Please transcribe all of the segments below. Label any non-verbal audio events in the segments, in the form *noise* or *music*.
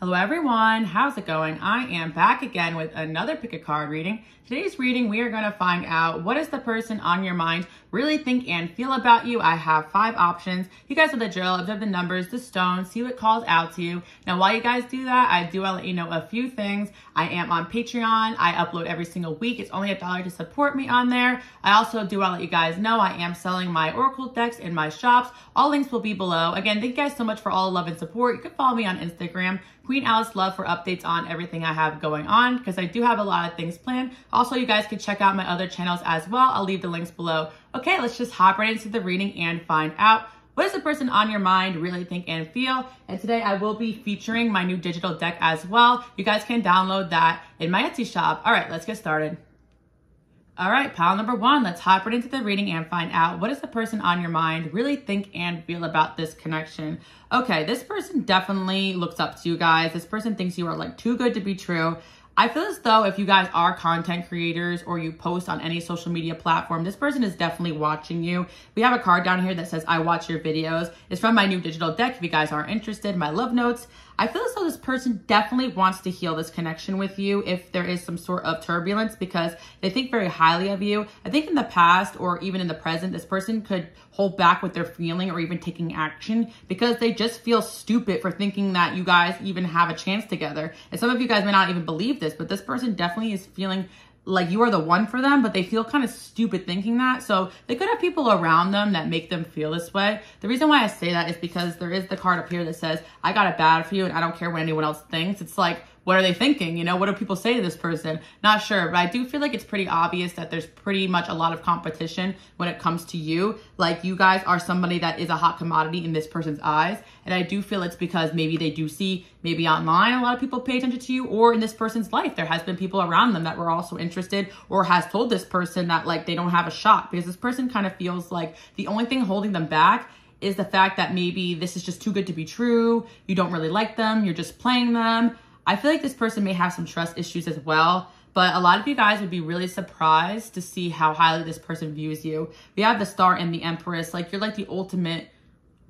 Hello everyone, how's it going? I am back again with another pick a card reading. Today's reading, we are going to find out what is the person on your mind really think and feel about you. I have five options. You guys know the drill. Observe the numbers, the stones, see what calls out to you. Now, while you guys do that, I do want to let you know a few things. I am on Patreon. I upload every single week. It's only a dollar to support me on there. I also do want to let you guys know I am selling my Oracle decks in my shops. All links will be below. Again, thank you guys so much for all the love and support. You can follow me on Instagram, Queen Alice Love for updates on everything I have going on because I do have a lot of things planned. Also, you guys can check out my other channels as well. I'll leave the links below. Okay, let's just hop right into the reading and find out what does the person on your mind really think and feel? And today I will be featuring my new digital deck as well. You guys can download that in my Etsy shop. All right, let's get started. All right, pile number one, let's hop right into the reading and find out what does the person on your mind really think and feel about this connection. Okay, this person definitely looks up to you guys. This person thinks you are like too good to be true. I feel as though if you guys are content creators or you post on any social media platform, this person is definitely watching you. We have a card down here that says, I watch your videos. It's from my new digital deck. If you guys are interested, my love notes. I feel as though this person definitely wants to heal this connection with you if there is some sort of turbulence because they think very highly of you. I think in the past or even in the present, this person could hold back what they're feeling or even taking action because they just feel stupid for thinking that you guys even have a chance together. And some of you guys may not even believe this, but this person definitely is feeling like you are the one for them, but they feel kind of stupid thinking that. So they could have people around them that make them feel this way. The reason why I say that is because there is the card up here that says, I got it bad for you and I don't care what anyone else thinks. It's like, what are they thinking? You know, what do people say to this person? Not sure, but I do feel like it's pretty obvious that there's pretty much a lot of competition when it comes to you. Like you guys are somebody that is a hot commodity in this person's eyes. And I do feel it's because maybe they do see maybe online a lot of people pay attention to you or in this person's life there has been people around them that were also interested or has told this person that like they don't have a shot because this person kind of feels like the only thing holding them back is the fact that maybe this is just too good to be true. You don't really like them. You're just playing them. I feel like this person may have some trust issues as well. But a lot of you guys would be really surprised to see how highly this person views you. We have the star and the empress. Like you're like the ultimate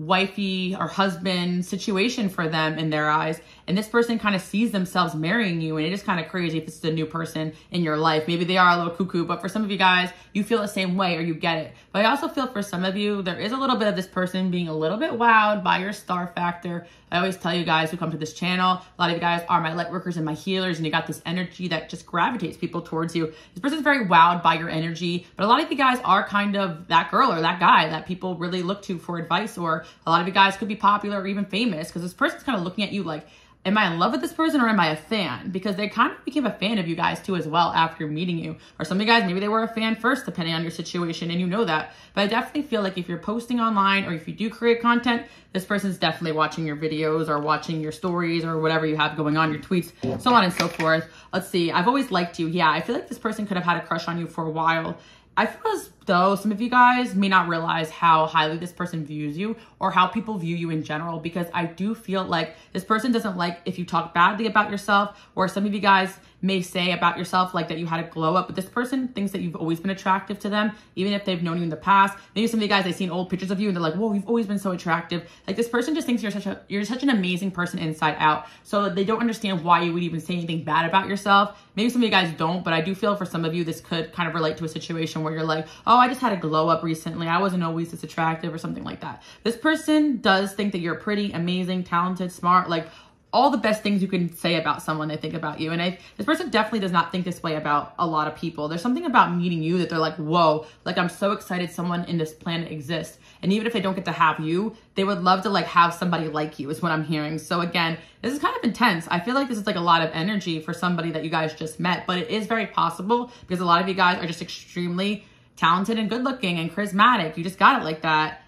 wifey or husband situation for them in their eyes. And this person kind of sees themselves marrying you. And it is kind of crazy if is a new person in your life. Maybe they are a little cuckoo, but for some of you guys, you feel the same way or you get it. But I also feel for some of you, there is a little bit of this person being a little bit wowed by your star factor. I always tell you guys who come to this channel, a lot of you guys are my light workers and my healers, and you got this energy that just gravitates people towards you. This person's very wowed by your energy, but a lot of you guys are kind of that girl or that guy that people really look to for advice, or a lot of you guys could be popular or even famous because this person's kind of looking at you like, am I in love with this person or am I a fan? Because they kind of became a fan of you guys too as well after meeting you. Or some of you guys, maybe they were a fan first, depending on your situation, and you know that. But I definitely feel like if you're posting online or if you do create content, this person's definitely watching your videos or watching your stories or whatever you have going on, your tweets, so on and so forth. Let's see. I've always liked you. Yeah, I feel like this person could have had a crush on you for a while. I feel as though some of you guys may not realize how highly this person views you or how people view you in general because I do feel like this person doesn't like if you talk badly about yourself or some of you guys may say about yourself like that you had a glow up but this person thinks that you've always been attractive to them even if they've known you in the past maybe some of you guys they've seen old pictures of you and they're like whoa you've always been so attractive like this person just thinks you're such a you're such an amazing person inside out so they don't understand why you would even say anything bad about yourself maybe some of you guys don't but I do feel for some of you this could kind of relate to a situation where you're like oh I just had a glow up recently. I wasn't always this attractive or something like that. This person does think that you're pretty, amazing, talented, smart, like all the best things you can say about someone they think about you. And I, this person definitely does not think this way about a lot of people. There's something about meeting you that they're like, whoa, like I'm so excited someone in this planet exists. And even if they don't get to have you, they would love to like have somebody like you is what I'm hearing. So again, this is kind of intense. I feel like this is like a lot of energy for somebody that you guys just met, but it is very possible because a lot of you guys are just extremely talented and good looking and charismatic. You just got it like that.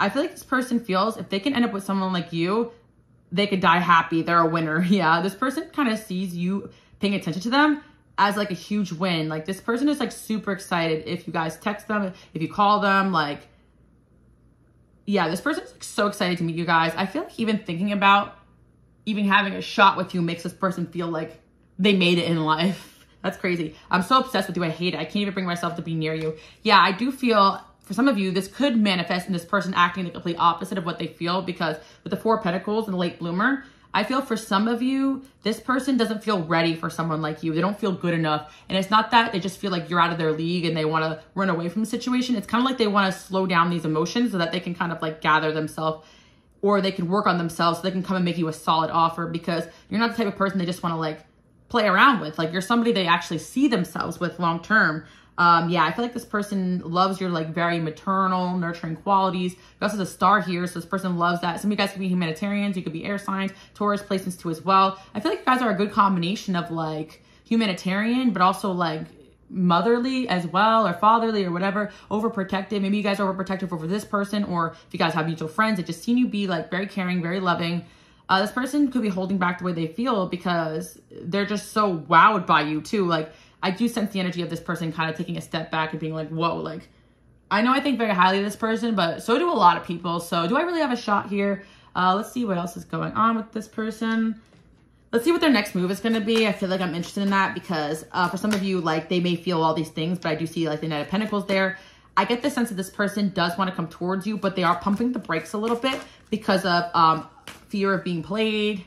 I feel like this person feels if they can end up with someone like you, they could die happy. They're a winner. *laughs* Yeah. This person kind of sees you paying attention to them as like a huge win. Like this person is like super excited if you guys text them, if you call them, like, yeah, this person's like so excited to meet you guys. I feel like even thinking about even having a shot with you makes this person feel like they made it in life. *laughs* That's crazy. I'm so obsessed with you. I hate it. I can't even bring myself to be near you. Yeah, I do feel for some of you, this could manifest in this person acting the complete opposite of what they feel because with the Four Pentacles and the late bloomer, I feel for some of you, this person doesn't feel ready for someone like you. They don't feel good enough. And it's not that they just feel like you're out of their league and they want to run away from the situation. It's kind of like they want to slow down these emotions so that they can kind of like gather themselves or they can work on themselves so they can come and make you a solid offer because you're not the type of person they just want to like play around with. Like you're somebody they actually see themselves with long term. Um, yeah, I feel like this person loves your like very maternal, nurturing qualities. You also a star here, so this person loves that. Some of you guys could be humanitarians, you could be air signs, Taurus placements too as well. I feel like you guys are a good combination of like humanitarian, but also like motherly as well or fatherly or whatever overprotective maybe you guys are overprotective over this person or if you guys have mutual friends it just seen you be like very caring very loving uh, this person could be holding back the way they feel because they're just so wowed by you too like I do sense the energy of this person kind of taking a step back and being like, whoa, like, I know I think very highly of this person, but so do a lot of people. So do I really have a shot here? Uh, let's see what else is going on with this person. Let's see what their next move is going to be. I feel like I'm interested in that because uh, for some of you, like, they may feel all these things, but I do see, like, the Knight of Pentacles there. I get the sense that this person does want to come towards you, but they are pumping the brakes a little bit because of um, fear of being played,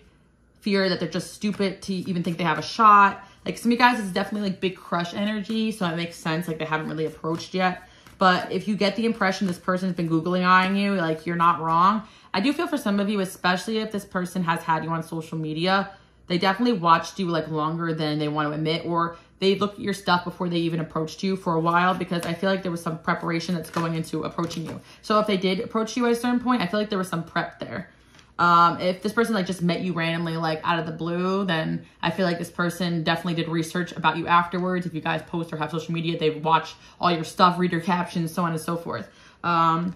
fear that they're just stupid to even think they have a shot. Like some of you guys it's definitely like big crush energy, so it makes sense. Like they haven't really approached yet. But if you get the impression this person's been Googling eyeing you, like you're not wrong. I do feel for some of you, especially if this person has had you on social media, they definitely watched you like longer than they want to admit, or they look at your stuff before they even approached you for a while because I feel like there was some preparation that's going into approaching you. So if they did approach you at a certain point, I feel like there was some prep there. Um, if this person like just met you randomly like out of the blue, then I feel like this person definitely did research about you afterwards. If you guys post or have social media, they've watched all your stuff, read your captions, so on and so forth. Um,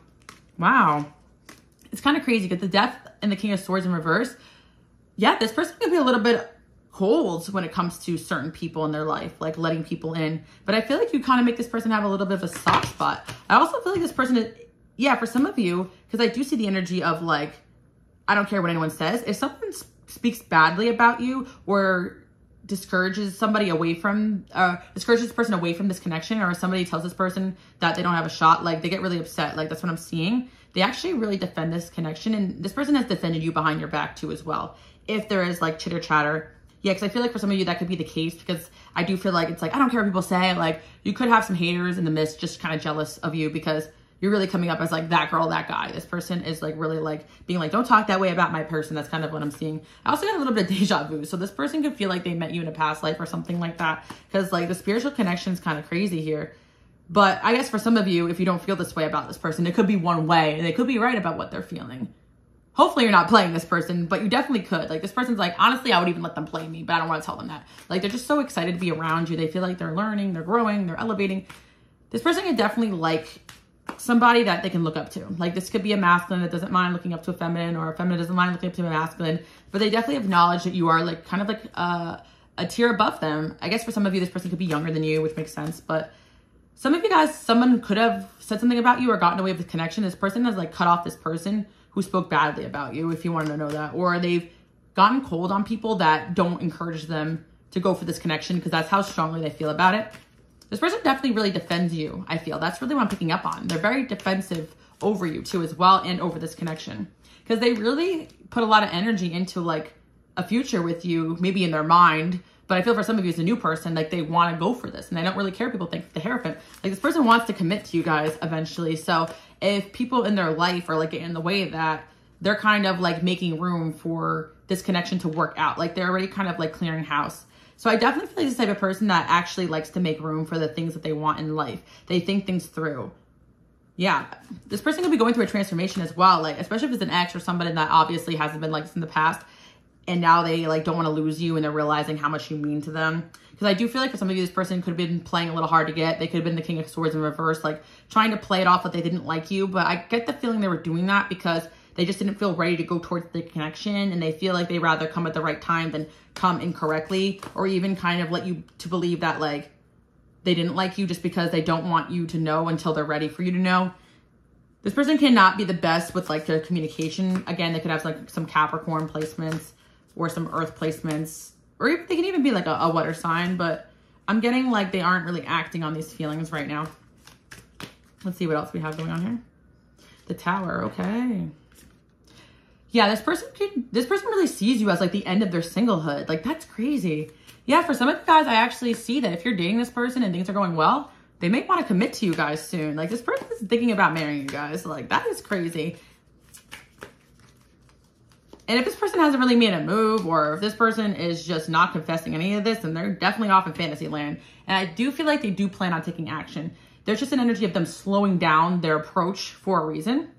wow. It's kind of crazy because the death and the king of swords in reverse. Yeah, this person can be a little bit cold when it comes to certain people in their life, like letting people in. But I feel like you kind of make this person have a little bit of a soft spot. I also feel like this person is, yeah, for some of you, because I do see the energy of like, I don't care what anyone says. If someone speaks badly about you or discourages somebody away from, uh, discourages this person away from this connection or somebody tells this person that they don't have a shot, like they get really upset. Like that's what I'm seeing. They actually really defend this connection and this person has defended you behind your back too as well. If there is like chitter chatter. Yeah, because I feel like for some of you that could be the case because I do feel like it's like, I don't care what people say. Like you could have some haters in the midst just kind of jealous of you because you're really coming up as like that girl, that guy. This person is like really like being like, don't talk that way about my person. That's kind of what I'm seeing. I also got a little bit of deja vu. So this person could feel like they met you in a past life or something like that. Cause like the spiritual connection is kind of crazy here. But I guess for some of you, if you don't feel this way about this person, it could be one way and they could be right about what they're feeling. Hopefully you're not playing this person, but you definitely could. Like this person's like, honestly, I would even let them play me, but I don't want to tell them that. Like they're just so excited to be around you. They feel like they're learning, they're growing, they're elevating. This person could definitely like somebody that they can look up to. Like this could be a masculine that doesn't mind looking up to a feminine or a feminine doesn't mind looking up to a masculine, but they definitely acknowledge that you are like kind of like uh, a tier above them. I guess for some of you, this person could be younger than you, which makes sense, but some of you guys, someone could have said something about you or gotten away with the connection. This person has like cut off this person who spoke badly about you, if you wanted to know that, or they've gotten cold on people that don't encourage them to go for this connection because that's how strongly they feel about it. This person definitely really defends you, I feel. That's really what I'm picking up on. They're very defensive over you too as well and over this connection. Because they really put a lot of energy into like a future with you, maybe in their mind. But I feel for some of you as a new person, like they want to go for this and they don't really care people think the Hierophant. Like this person wants to commit to you guys eventually. So if people in their life are like in the way that they're kind of like making room for this connection to work out. Like they're already kind of like clearing house. So I definitely feel like this type of person that actually likes to make room for the things that they want in life. They think things through. Yeah, this person could be going through a transformation as well. Like, especially if it's an ex or somebody that obviously hasn't been like this in the past. And now they like don't want to lose you and they're realizing how much you mean to them. Because I do feel like for some of you, this person could have been playing a little hard to get. They could have been the King of Swords in reverse, like trying to play it off that they didn't like you. But I get the feeling they were doing that because they just didn't feel ready to go towards the connection and they feel like they rather come at the right time than come incorrectly or even kind of let you to believe that like they didn't like you just because they don't want you to know until they're ready for you to know. This person cannot be the best with like their communication. Again, they could have like some Capricorn placements or some earth placements or even, they can even be like a, a water sign, but I'm getting like they aren't really acting on these feelings right now. Let's see what else we have going on here. The tower, okay. Yeah, this person this person really sees you as like the end of their singlehood. Like that's crazy. Yeah, for some of you guys, I actually see that if you're dating this person and things are going well, they may want to commit to you guys soon. Like this person is thinking about marrying you guys. Like that is crazy. And if this person hasn't really made a move or if this person is just not confessing any of this, then they're definitely off in fantasy land. And I do feel like they do plan on taking action. There's just an energy of them slowing down their approach for a reason.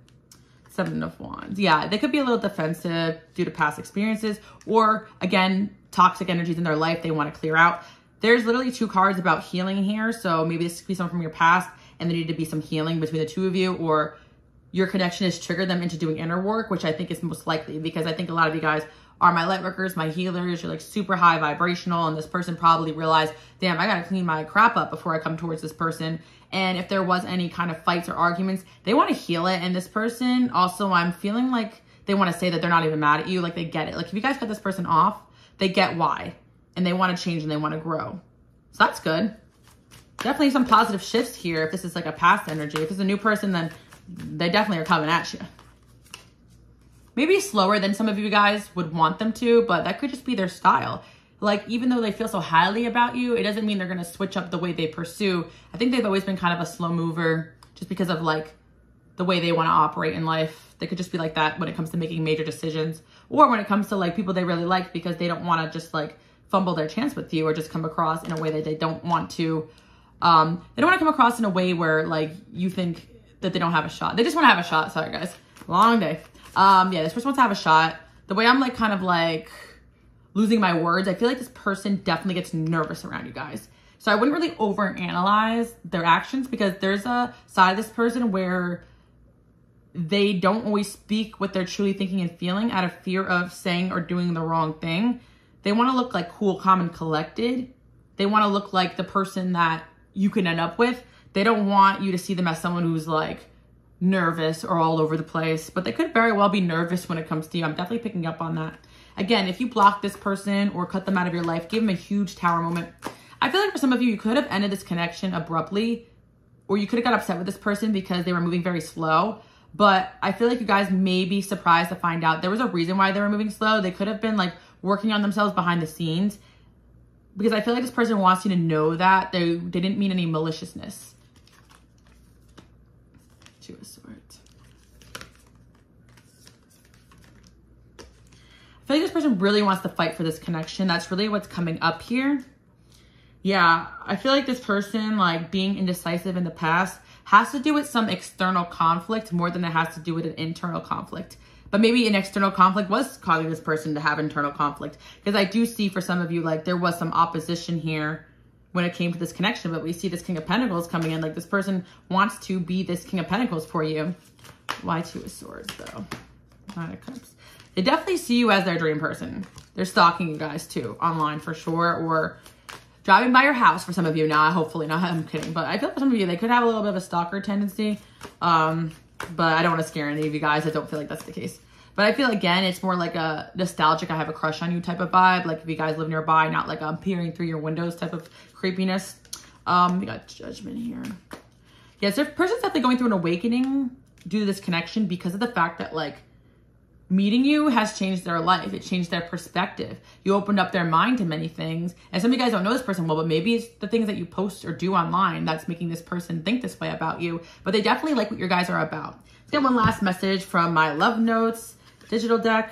Seven of Wands. Yeah, they could be a little defensive due to past experiences or, again, toxic energies in their life they want to clear out. There's literally two cards about healing here. So maybe this could be someone from your past and there need to be some healing between the two of you or your connection has triggered them into doing inner work, which I think is most likely because I think a lot of you guys are my light workers, my healers. You're like super high vibrational, and this person probably realized, damn, I gotta clean my crap up before I come towards this person. And if there was any kind of fights or arguments, they want to heal it. And this person also, I'm feeling like they want to say that they're not even mad at you, like they get it. Like if you guys cut this person off, they get why, and they want to change and they want to grow. So that's good. Definitely some positive shifts here. If this is like a past energy, if it's a new person, then they definitely are coming at you. Maybe slower than some of you guys would want them to, but that could just be their style. Like, even though they feel so highly about you, it doesn't mean they're going to switch up the way they pursue. I think they've always been kind of a slow mover just because of like the way they want to operate in life. They could just be like that when it comes to making major decisions or when it comes to like people they really like because they don't want to just like fumble their chance with you or just come across in a way that they don't want to. Um, they don't want to come across in a way where like you think that they don't have a shot. They just want to have a shot. Sorry, guys. Long day. Um, yeah, this person wants to have a shot. The way I'm like kind of like losing my words, I feel like this person definitely gets nervous around you guys. So I wouldn't really overanalyze their actions because there's a side of this person where they don't always speak what they're truly thinking and feeling out of fear of saying or doing the wrong thing. They want to look like cool, calm, and collected. They want to look like the person that you can end up with they don't want you to see them as someone who's like nervous or all over the place, but they could very well be nervous when it comes to you. I'm definitely picking up on that. Again, if you block this person or cut them out of your life, give them a huge tower moment. I feel like for some of you, you could have ended this connection abruptly or you could have got upset with this person because they were moving very slow. But I feel like you guys may be surprised to find out there was a reason why they were moving slow. They could have been like working on themselves behind the scenes because I feel like this person wants you to know that they, didn't mean any maliciousness. Two of Swords. I feel like this person really wants to fight for this connection. That's really what's coming up here. Yeah, I feel like this person, like being indecisive in the past, has to do with some external conflict more than it has to do with an internal conflict. But maybe an external conflict was causing this person to have internal conflict. Because I do see for some of you, like there was some opposition here when it came to this connection, but we see this King of Pentacles coming in. Like this person wants to be this King of Pentacles for you. Why Two of Swords though? Nine of Cups. They definitely see you as their dream person. They're stalking you guys too online for sure, or driving by your house for some of you. Now, hopefully not. *laughs* I'm kidding, but I feel for some of you, they could have a little bit of a stalker tendency. Um, but I don't want to scare any of you guys. I don't feel like that's the case. But I feel again, it's more like a nostalgic, I have a crush on you type of vibe. Like if you guys live nearby, not like I'm peering through your windows type of creepiness. Um, we got judgment here. Yes, yeah, so person's definitely going through an awakening due to this connection because of the fact that like meeting you has changed their life. It changed their perspective. You opened up their mind to many things. And some of you guys don't know this person well, but maybe it's the things that you post or do online that's making this person think this way about you. But they definitely like what your guys are about. Let's get one last message from my love notes digital deck.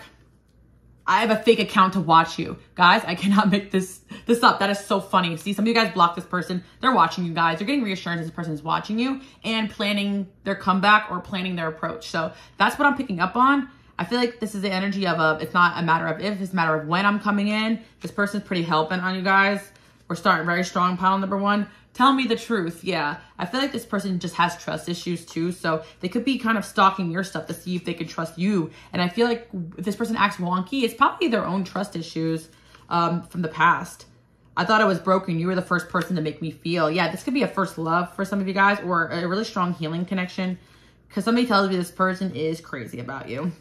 I have a fake account to watch you. Guys, I cannot *laughs* make this this up. That is so funny. See, some of you guys block this person. They're watching you guys. They're getting reassurance this person is watching you and planning their comeback or planning their approach. So that's what I'm picking up on. I feel like this is the energy of a, it's not a matter of if, it's a matter of when I'm coming in. This person's pretty helping on you guys. We're starting very strong pile number one. Tell me the truth. Yeah. I feel like this person just has trust issues too. So they could be kind of stalking your stuff to see if they can trust you. And I feel like if this person acts wonky, it's probably their own trust issues um, from the past. I thought I was broken. You were the first person to make me feel. Yeah, this could be a first love for some of you guys or a really strong healing connection because somebody tells me this person is crazy about you.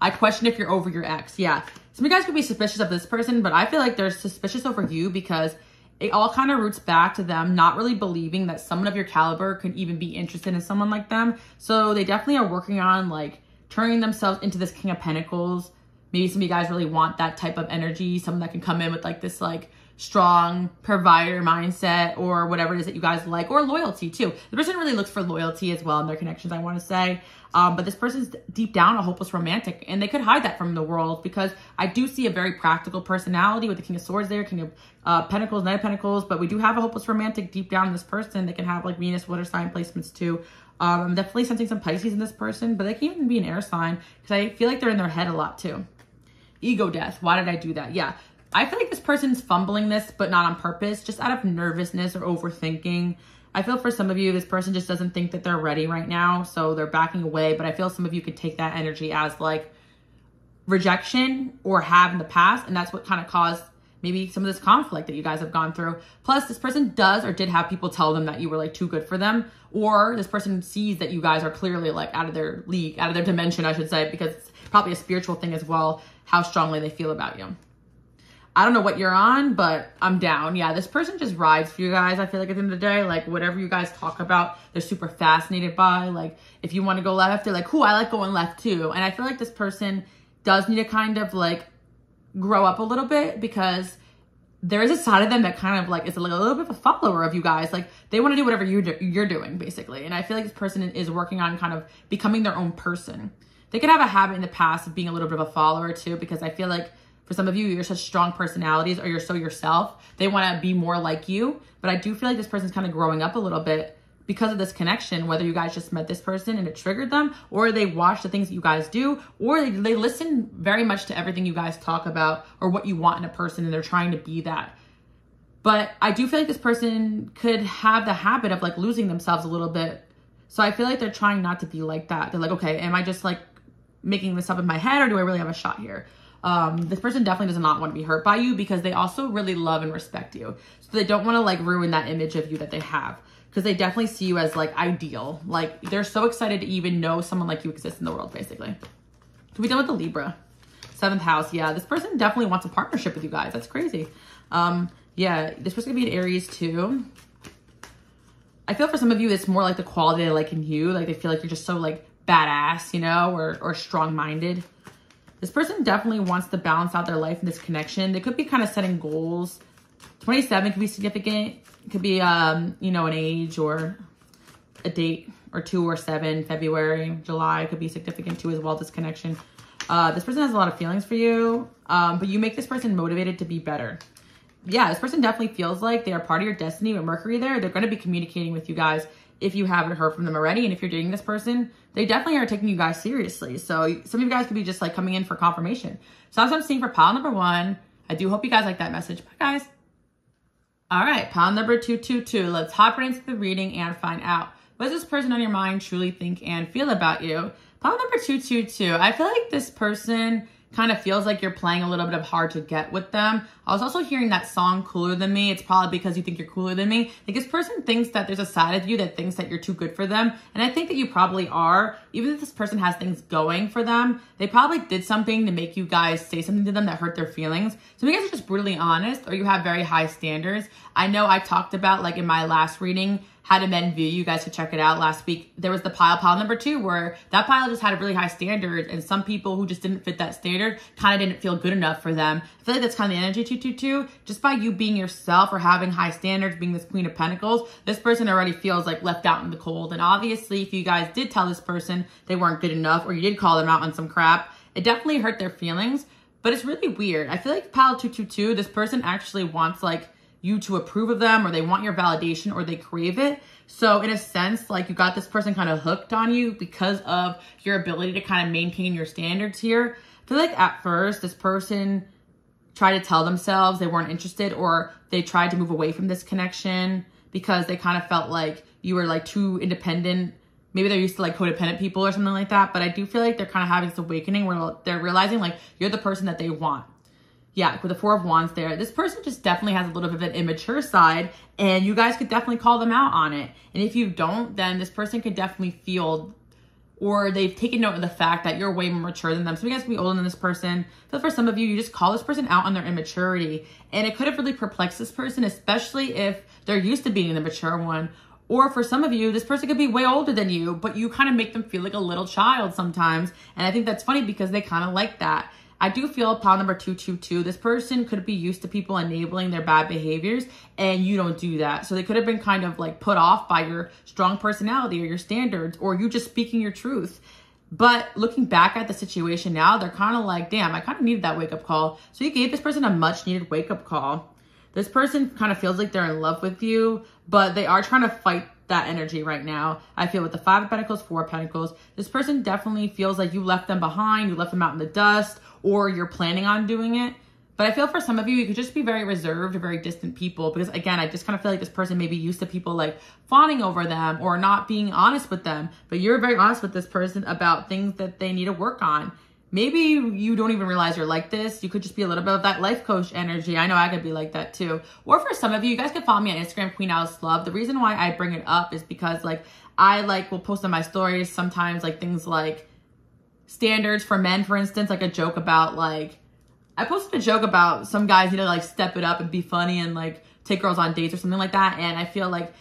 I question if you're over your ex. Yeah. Some of you guys could be suspicious of this person, but I feel like they're suspicious over you because it all kind of roots back to them not really believing that someone of your caliber could even be interested in someone like them. So they definitely are working on like turning themselves into this King of Pentacles. Maybe some of you guys really want that type of energy, someone that can come in with like this like strong provider mindset or whatever it is that you guys like or loyalty too. The person really looks for loyalty as well in their connections, I want to say. Um, but this person's deep down a hopeless romantic and they could hide that from the world because I do see a very practical personality with the King of Swords there, King of uh, Pentacles, Knight of Pentacles, but we do have a hopeless romantic deep down in this person. They can have like Venus, water sign placements too. Um, I'm definitely sensing some Pisces in this person, but they can even be an air sign because I feel like they're in their head a lot too. Ego death. Why did I do that? Yeah. I feel like this person's fumbling this, but not on purpose, just out of nervousness or overthinking. I feel for some of you, this person just doesn't think that they're ready right now, so they're backing away. But I feel some of you could take that energy as like rejection or have in the past, and that's what kind of caused maybe some of this conflict that you guys have gone through. Plus, this person does or did have people tell them that you were like too good for them, or this person sees that you guys are clearly like out of their league, out of their dimension, I should say, because it's probably a spiritual thing as well, how strongly they feel about you. I don't know what you're on, but I'm down. Yeah, this person just rides for you guys. I feel like at the end of the day, like whatever you guys talk about, they're super fascinated by. Like if you want to go left, they're like, cool, I like going left too. And I feel like this person does need to kind of like grow up a little bit because there is a side of them that kind of like is a little, a little bit of a follower of you guys. Like they want to do whatever you do, you're doing basically. And I feel like this person is working on kind of becoming their own person. They could have a habit in the past of being a little bit of a follower too, because I feel like for some of you, you're such strong personalities or you're so yourself. They want to be more like you. But I do feel like this person's kind of growing up a little bit because of this connection, whether you guys just met this person and it triggered them, or they watch the things that you guys do, or they, they listen very much to everything you guys talk about or what you want in a person and they're trying to be that. But I do feel like this person could have the habit of like losing themselves a little bit. So I feel like they're trying not to be like that. They're like, okay, am I just like making this up in my head or do I really have a shot here? Um, this person definitely does not want to be hurt by you because they also really love and respect you. So they don't want to like ruin that image of you that they have because they definitely see you as like ideal. Like they're so excited to even know someone like you exists in the world, basically. To be done with the Libra. Seventh house. Yeah, this person definitely wants a partnership with you guys. That's crazy. Um, yeah, this person could be an Aries too. I feel for some of you, it's more like the quality they like in you. Like they feel like you're just so like badass, you know, or, or strong-minded. This person definitely wants to balance out their life in this connection. They could be kind of setting goals. 27 could be significant. It could be, um, you know, an age or a date or two or seven, February, July could be significant too as well, this connection. Uh, this person has a lot of feelings for you, um, but you make this person motivated to be better. Yeah, this person definitely feels like they are part of your destiny with Mercury there. They're going to be communicating with you guys if you haven't heard from them already. And if you're dating this person, they definitely are taking you guys seriously. So some of you guys could be just like coming in for confirmation. So that's what I'm seeing for pile number one. I do hope you guys like that message. Bye, guys. All right, pile number 222. Let's hop right into the reading and find out what does this person on your mind truly think and feel about you. Pile number 222. I feel like this person kind of feels like you're playing a little bit of hard to get with them. I was also hearing that song Cooler Than Me. It's probably because you think you're cooler than me. Like this person thinks that there's a side of you that thinks that you're too good for them. And I think that you probably are. Even if this person has things going for them, they probably did something to make you guys say something to them that hurt their feelings. So you guys are just brutally honest or you have very high standards. I know I talked about like in my last reading how to Men View. You guys could check it out last week. There was the pile, pile number two, where that pile just had a really high standard, and some people who just didn't fit that standard kind of didn't feel good enough for them. I feel like that's kind of the energy 222. Just by you being yourself or having high standards, being this Queen of Pentacles, this person already feels like left out in the cold. And obviously, if you guys did tell this person they weren't good enough, or you did call them out on some crap, it definitely hurt their feelings. But it's really weird. I feel like pile 222, this person actually wants like you to approve of them or they want your validation or they crave it. So in a sense, like you got this person kind of hooked on you because of your ability to kind of maintain your standards here. I feel like at first this person tried to tell themselves they weren't interested or they tried to move away from this connection because they kind of felt like you were like too independent. Maybe they're used to like codependent people or something like that. But I do feel like they're kind of having this awakening where they're realizing like you're the person that they want yeah, with the Four of Wands there, this person just definitely has a little bit of an immature side, and you guys could definitely call them out on it. And if you don't, then this person could definitely feel, or they've taken note of the fact that you're way more mature than them. So you guys could be older than this person. But for some of you, you just call this person out on their immaturity, and it could have really perplexed this person, especially if they're used to being the mature one, Or for some of you, this person could be way older than you, but you kind of make them feel like a little child sometimes. And I think that's funny because they kind of like that. I do feel pile number 222, this person could be used to people enabling their bad behaviors and you don't do that. So they could have been kind of like put off by your strong personality or your standards or you just speaking your truth. But looking back at the situation now, they're kind of like, damn, I kind of needed that wake up call. So you gave this person a much needed wake up call. This person kind of feels like they're in love with you, but they are trying to fight that energy right now. I feel with the Five of Pentacles, Four of Pentacles, this person definitely feels like you left them behind, you left them out in the dust, or you're planning on doing it. But I feel for some of you, you could just be very reserved, or very distant people. Because again, I just kind of feel like this person may be used to people like fawning over them or not being honest with them. But you're very honest with this person about things that they need to work on maybe you don't even realize you're like this. You could just be a little bit of that life coach energy. I know I could be like that too. Or for some of you, you guys can follow me on Instagram, Queen Alice Love. The reason why I bring it up is because like I like will post on my stories sometimes like things like standards for men, for instance, like a joke about like I posted a joke about some guys need to like step it up and be funny and like take girls on dates or something like that. And I feel like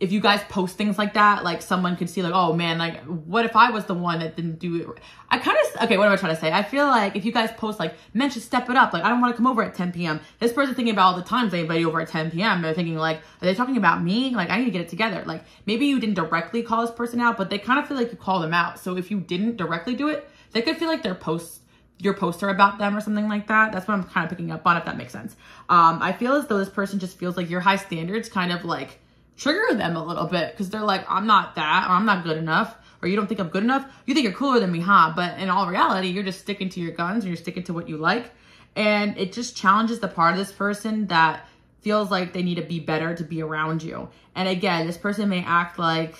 if you guys post things like that, like someone could see like, oh man, like what if I was the one that didn't do it? I kind of, okay, what am I trying to say? I feel like if you guys post like, men should step it up. Like I don't want to come over at 10 p.m. This person thinking about all the times they invite you over at 10 p.m. They're thinking like, are they talking about me? Like I need to get it together. Like maybe you didn't directly call this person out, but they kind of feel like you call them out. So if you didn't directly do it, they could feel like their posts your poster about them or something like that. That's what I'm kind of picking up on, if that makes sense. Um, I feel as though this person just feels like your high standards kind of like trigger them a little bit because they're like, I'm not that, or I'm not good enough, or you don't think I'm good enough. You think you're cooler than me, huh? But in all reality, you're just sticking to your guns and you're sticking to what you like. And it just challenges the part of this person that feels like they need to be better to be around you. And again, this person may act like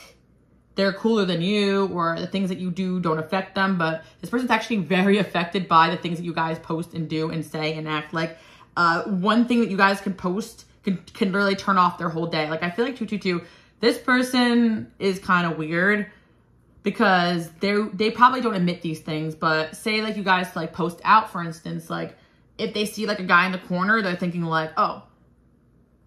they're cooler than you or the things that you do don't affect them, but this person's actually very *laughs* affected by the things that you guys post and do and say and act like. Uh, one thing that you guys can post can, can really turn off their whole day. Like I feel like 222, this person is kind of weird because they they probably don't admit these things, but say like you guys like post out for instance, like if they see like a guy in the corner, they're thinking like, "Oh,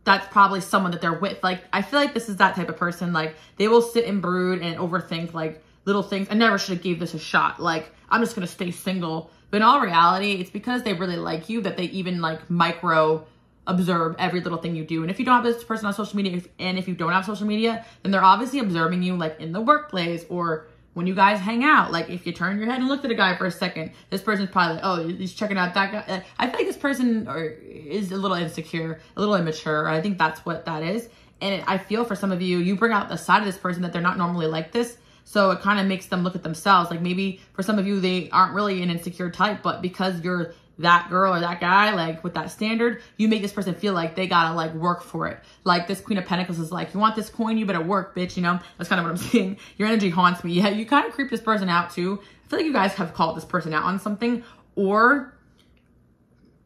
that's probably someone that they're with." Like I feel like this is that type of person like they will sit and brood and overthink like little things. I never should have gave this a shot. Like I'm just going to stay single. But in all reality, it's because they really like you that they even like micro observe every little thing you do. And if you don't have this person on social media, and if you don't have social media, then they're obviously observing you like in the workplace or when you guys hang out. Like if you turn your head and look at a guy for a second, this person's probably like, oh, he's checking out that guy. I feel like this person or, is a little insecure, a little immature. I think that's what that is. And I feel for some of you, you bring out the side of this person that they're not normally like this. So it kind of makes them look at themselves. Like maybe for some of you, they aren't really an insecure type, but because you're that girl or that guy, like with that standard, you make this person feel like they gotta like work for it. Like this Queen of Pentacles is like, you want this coin, you better work, bitch, you know? That's kind of what I'm *laughs* saying. Your energy haunts me. Yeah, you kind of creep this person out too. I feel like you guys have called this person out on something or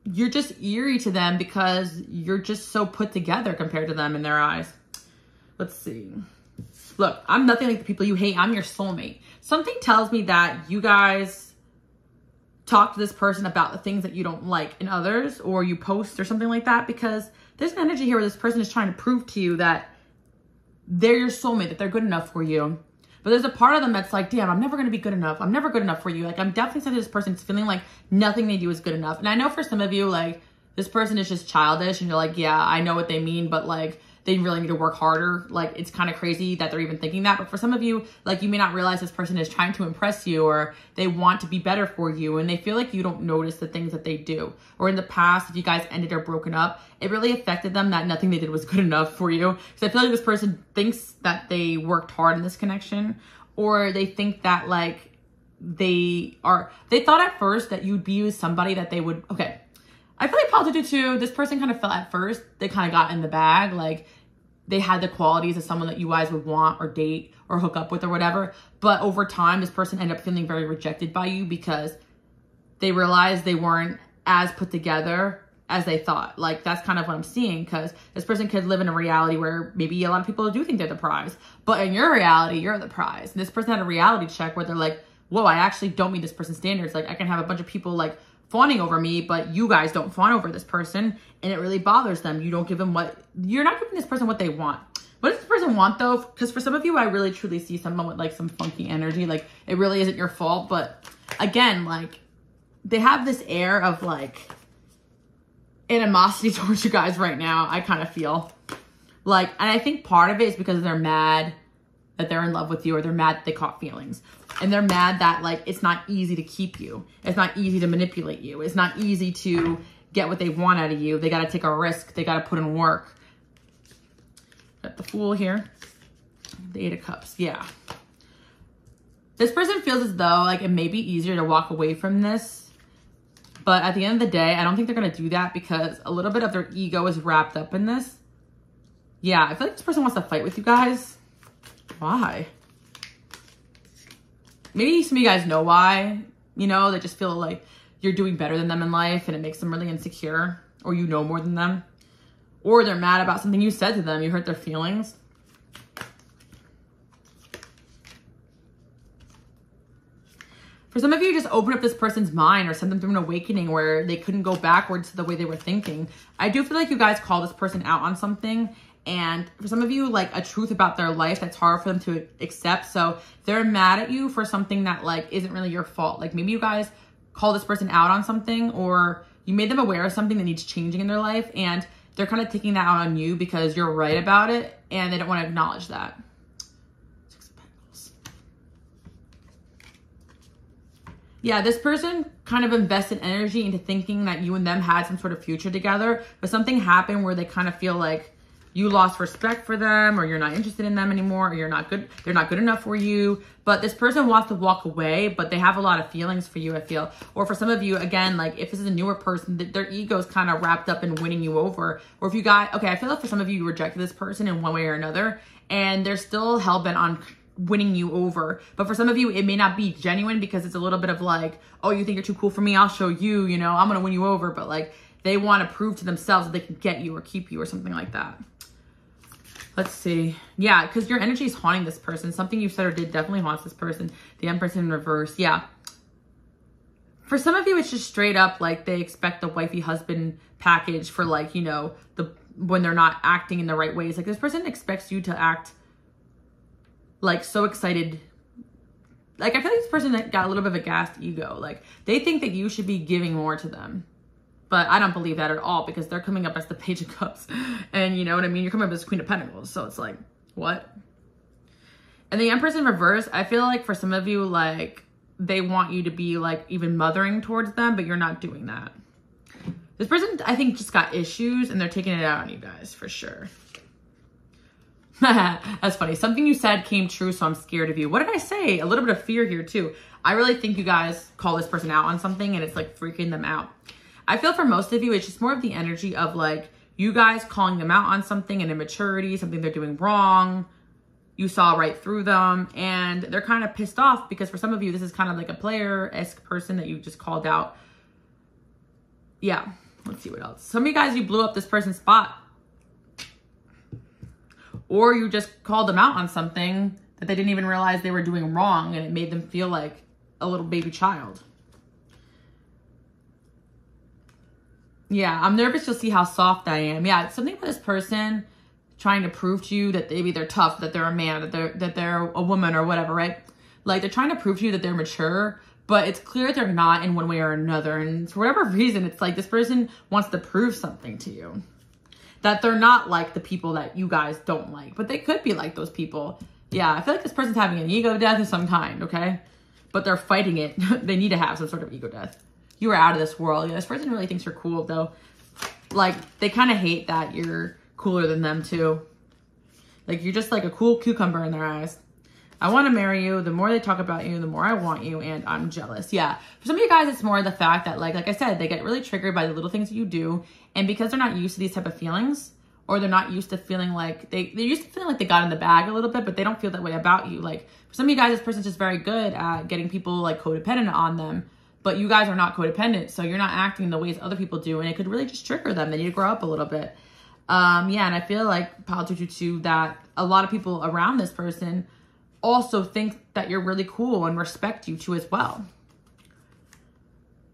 you're just eerie to them because you're just so put together compared to them in their eyes. Let's see. Look, I'm nothing like the people you hate. I'm your soulmate. Something tells me that you guys talk to this person about the things that you don't like in others or you post or something like that because there's an energy here where this person is trying to prove to you that they're your soulmate, that they're good enough for you. But there's a part of them that's like, damn, I'm never going to be good enough. I'm never good enough for you. Like, I'm definitely saying this person's feeling like nothing they do is good enough. And I know for some of you, like, this person is just childish and you're like, yeah, I know what they mean, but like, they really need to work harder. Like it's kind of crazy that they're even thinking that. But for some of you, like you may not realize this person is trying to impress you or they want to be better for you and they feel like you don't notice the things that they do. Or in the past, if you guys ended or broken up, it really affected them that nothing they did was good enough for you. Because I feel like this person thinks that they worked hard in this connection or they think that like they are, they thought at first that you'd be with somebody that they would, okay, I feel like Paul did too. This person kind of felt at first they kind of got in the bag. Like they had the qualities of someone that you guys would want or date or hook up with or whatever. But over time, this person ended up feeling very rejected by you because they realized they weren't as put together as they thought. Like that's kind of what I'm seeing because this person could live in a reality where maybe a lot of people do think they're the prize, but in your reality, you're the prize. And this person had a reality check where they're like, whoa, I actually don't meet this person's standards. Like I can have a bunch of people like fawning over me, but you guys don't fawn over this person and it really bothers them. You don't give them what, you're not giving this person what they want. What does this person want though? Because for some of you, I really truly see someone with like some funky energy. Like it really isn't your fault. But again, like they have this air of like animosity *laughs* towards you guys right now. I kind of feel like, and I think part of it is because they're mad that they're in love with you or they're mad they caught feelings. And they're mad that like it's not easy to keep you. It's not easy to manipulate you. It's not easy to get what they want out of you. They got to take a risk. They got to put in work. Got the Fool here. The Eight of Cups. Yeah. This person feels as though like it may be easier to walk away from this. But at the end of the day, I don't think they're going to do that because a little bit of their ego is wrapped up in this. Yeah, I feel like this person wants to fight with you guys. Why? Maybe some of you guys know why. You know, they just feel like you're doing better than them in life and it makes them really insecure or you know more than them. Or they're mad about something you said to them. You hurt their feelings. For some of you, just open up this person's mind or send them through an awakening where they couldn't go backwards to the way they were thinking. I do feel like you guys call this person out on something and for some of you like a truth about their life that's hard for them to accept. So they're mad at you for something that like isn't really your fault. Like maybe you guys call this person out on something or you made them aware of something that needs changing in their life and they're kind of taking that out on you because you're right about it and they don't want to acknowledge that. Yeah, this person kind of invested energy into thinking that you and them had some sort of future together, but something happened where they kind of feel like you lost respect for them or you're not interested in them anymore or you're not good they're not good enough for you but this person wants to walk away but they have a lot of feelings for you i feel or for some of you again like if this is a newer person their ego is kind of wrapped up in winning you over or if you got okay i feel like for some of you you rejected this person in one way or another and they're still hell-bent on winning you over. But for some of you, it may not be genuine because it's a little bit of like, oh, you think you're too cool for me? I'll show you, you know, I'm going to win you over. But like, they want to prove to themselves that they can get you or keep you or something like that. Let's see. Yeah, because your energy is haunting this person. Something you said or did definitely haunts this person. The Empress in reverse. Yeah. For some of you, it's just straight up like they expect the wifey husband package for like, you know, the when they're not acting in the right ways. Like this person expects you to act like so excited. Like I feel like this person that got a little bit of a gassed ego. Like they think that you should be giving more to them. But I don't believe that at all because they're coming up as the *laughs* Page of Cups. And you know what I mean? You're coming up as Queen of Pentacles. So it's like, what? And the Empress in reverse, I feel like for some of you, like, they want you to be, like, even mothering towards them, but you're not doing that. This person, I think, just got issues and they're taking it out on you guys for sure. *laughs* That's funny. Something you said came true, so I'm scared of you. What did I say? A little bit of fear here, too. I really think you guys call this person out on something and it's like freaking them out. I feel for most of you, it's just more of the energy of like you guys calling them out on something, an immaturity, something they're doing wrong. You saw right through them and they're kind of pissed off because for some of you, this is kind of like a player-esque person that you just called out. Yeah, let's see what else. Some of you guys, you blew up this person's spot. Or you just called them out on something that they didn't even realize they were doing wrong and it made them feel like a little baby child. Yeah, I'm nervous you'll see how soft I am. Yeah, something about this person trying to prove to you that maybe they're tough, that they're a man, that they're that they're a woman or whatever, right? Like they're trying to prove to you that they're mature, but it's clear they're not in one way or another. And for whatever *laughs* reason, it's like this person wants to prove something to you. That they're not like the people that you guys don't like, but they could be like those people. Yeah, I feel like this person's having an ego death of some kind, okay? But they're fighting it. *laughs* they need to have some sort of ego death you are out of this world. This person really thinks you're cool though. Like they kind of hate that you're cooler than them too. Like you're just like a cool cucumber in their eyes. I want to marry you. The more they talk about you, the more I want you, and I'm jealous. Yeah. For some of you guys, it's more the fact that, like, like I said, they get really triggered by the little things that you do, and because they're not used to these type of feelings, or they're not used to feeling like they they're used to feeling like they got in the bag a little bit, but they don't feel that way about you. Like for some of you guys, this person's just very good at getting people like codependent on them but you guys are not codependent, so you're not acting the ways other people do, and it could really just trigger them. They need to grow up a little bit. Um, yeah, and I feel like pile two that a lot of people around this person also think that you're really cool and respect you too as well.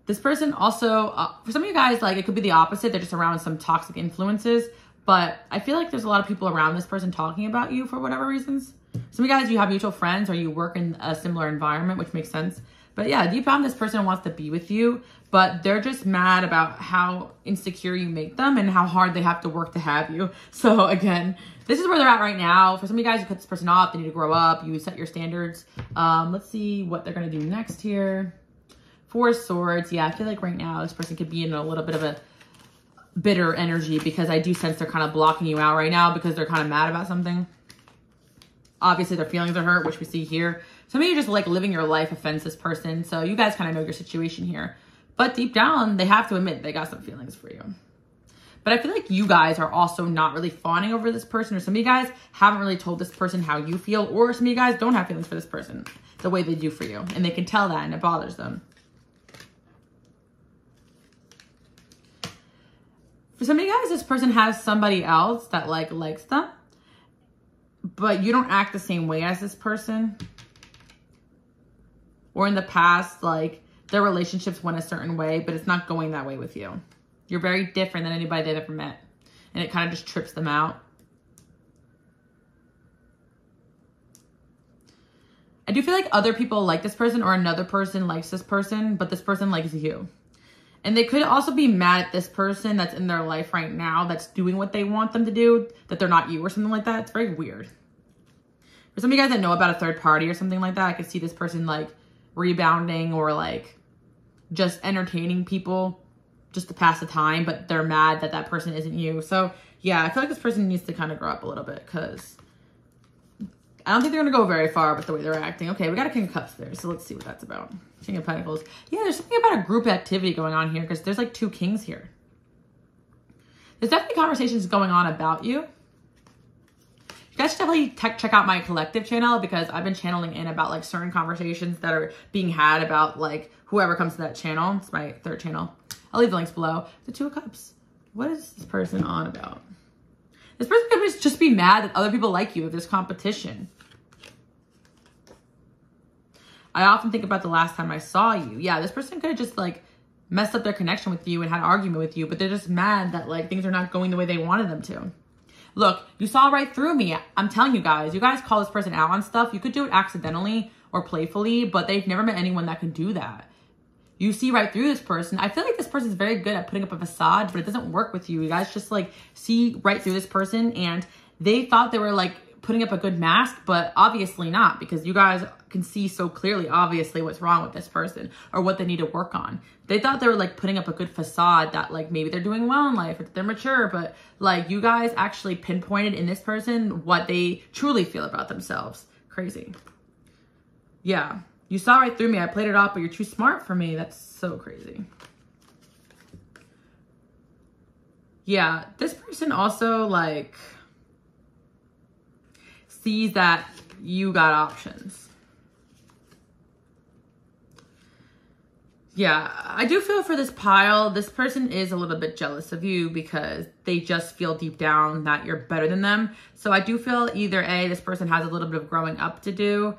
This person also, uh, for some of you guys, like it could be the opposite. They're just around some toxic influences, But I feel like there's a lot of people around this person talking about you for whatever reasons. Some of you guys, you have mutual friends or you work in a similar environment, which makes sense. But yeah, deep down, this person wants to be with you, but they're just mad about how insecure you make them and how hard they have to work to have you. *laughs* So again, this is where they're at right now. For some of you guys, you cut this person off. They need to grow up. You set your standards. Um, let's see what they're going to do next here. Four swords. Yeah, I feel like right now this person could be in a little bit of a bitter energy because I do sense they're kind of blocking you out right now because they're kind of mad about something. Obviously, their feelings are hurt, which we see here. Some of you just like living your life offends this person. So you guys kind of know your situation here. But deep down, they have to admit they got some feelings for you. But I feel like you guys are also not really fawning over this person, or some of you guys haven't really told this person how you feel, or some of you guys don't have feelings for this person the way they do for you. And they can tell that and it bothers them. For some of you guys, this person has somebody else that like likes them, but you don't act the same way as this person. Or in the past, like their relationships went a certain way, but it's not going that way with you. You're very different than anybody they've ever met. And it kind of just trips them out. I do feel like other people like this person or another person likes this person, but this person likes you. And they could also be mad at this person that's in their life right now that's doing what they want them to do, that they're not you or something like that. It's very weird. For some of you guys that know about a third party or something like that, I could see this person like rebounding or like just entertaining people just to pass the time, but they're mad that that person isn't you. So yeah, I feel like this person needs to kind of grow up a little bit because I don't think they're going to go very far with the way they're acting. Okay, we got a King of Cups there, so let's see what that's about. King of Pentacles. Yeah, there's something about a group activity going on here because there's like two kings here. There's definitely conversations going on about you. You guys should definitely check out my collective channel because I've been channeling in about like certain conversations that are being had about like whoever comes to that channel. It's my third channel. I'll leave the links below. The Two of Cups. What is this person on about? This person could just be mad that other people like you if there's competition. I often think about the last time I saw you. Yeah, this person could have just like messed up their connection with you and had an argument with you, but they're just mad that like things are not going the way they wanted them to. Look, you saw right through me. I'm telling you guys, you guys call this person out on stuff. You could do it accidentally or playfully, but they've never met anyone that can do that you see right through this person. I feel like this person is very good at putting up a facade, but it doesn't work with you. You guys just like see right through this person and they thought they were like putting up a good mask, but obviously not because you guys can see so clearly, obviously, what's wrong with this person or what they need to work on. They thought they were like putting up a good facade that like maybe they're doing well in life or they're mature, but like you guys actually pinpointed in this person what they truly feel about themselves. Crazy. Yeah. You saw right through me. I played it off, but you're too smart for me. That's so crazy. Yeah, this person also like sees that you got options. Yeah, I do feel for this pile. This person is a little bit jealous of you because they just feel deep down that you're better than them. So I do feel either A, this person has a little bit of growing up to do,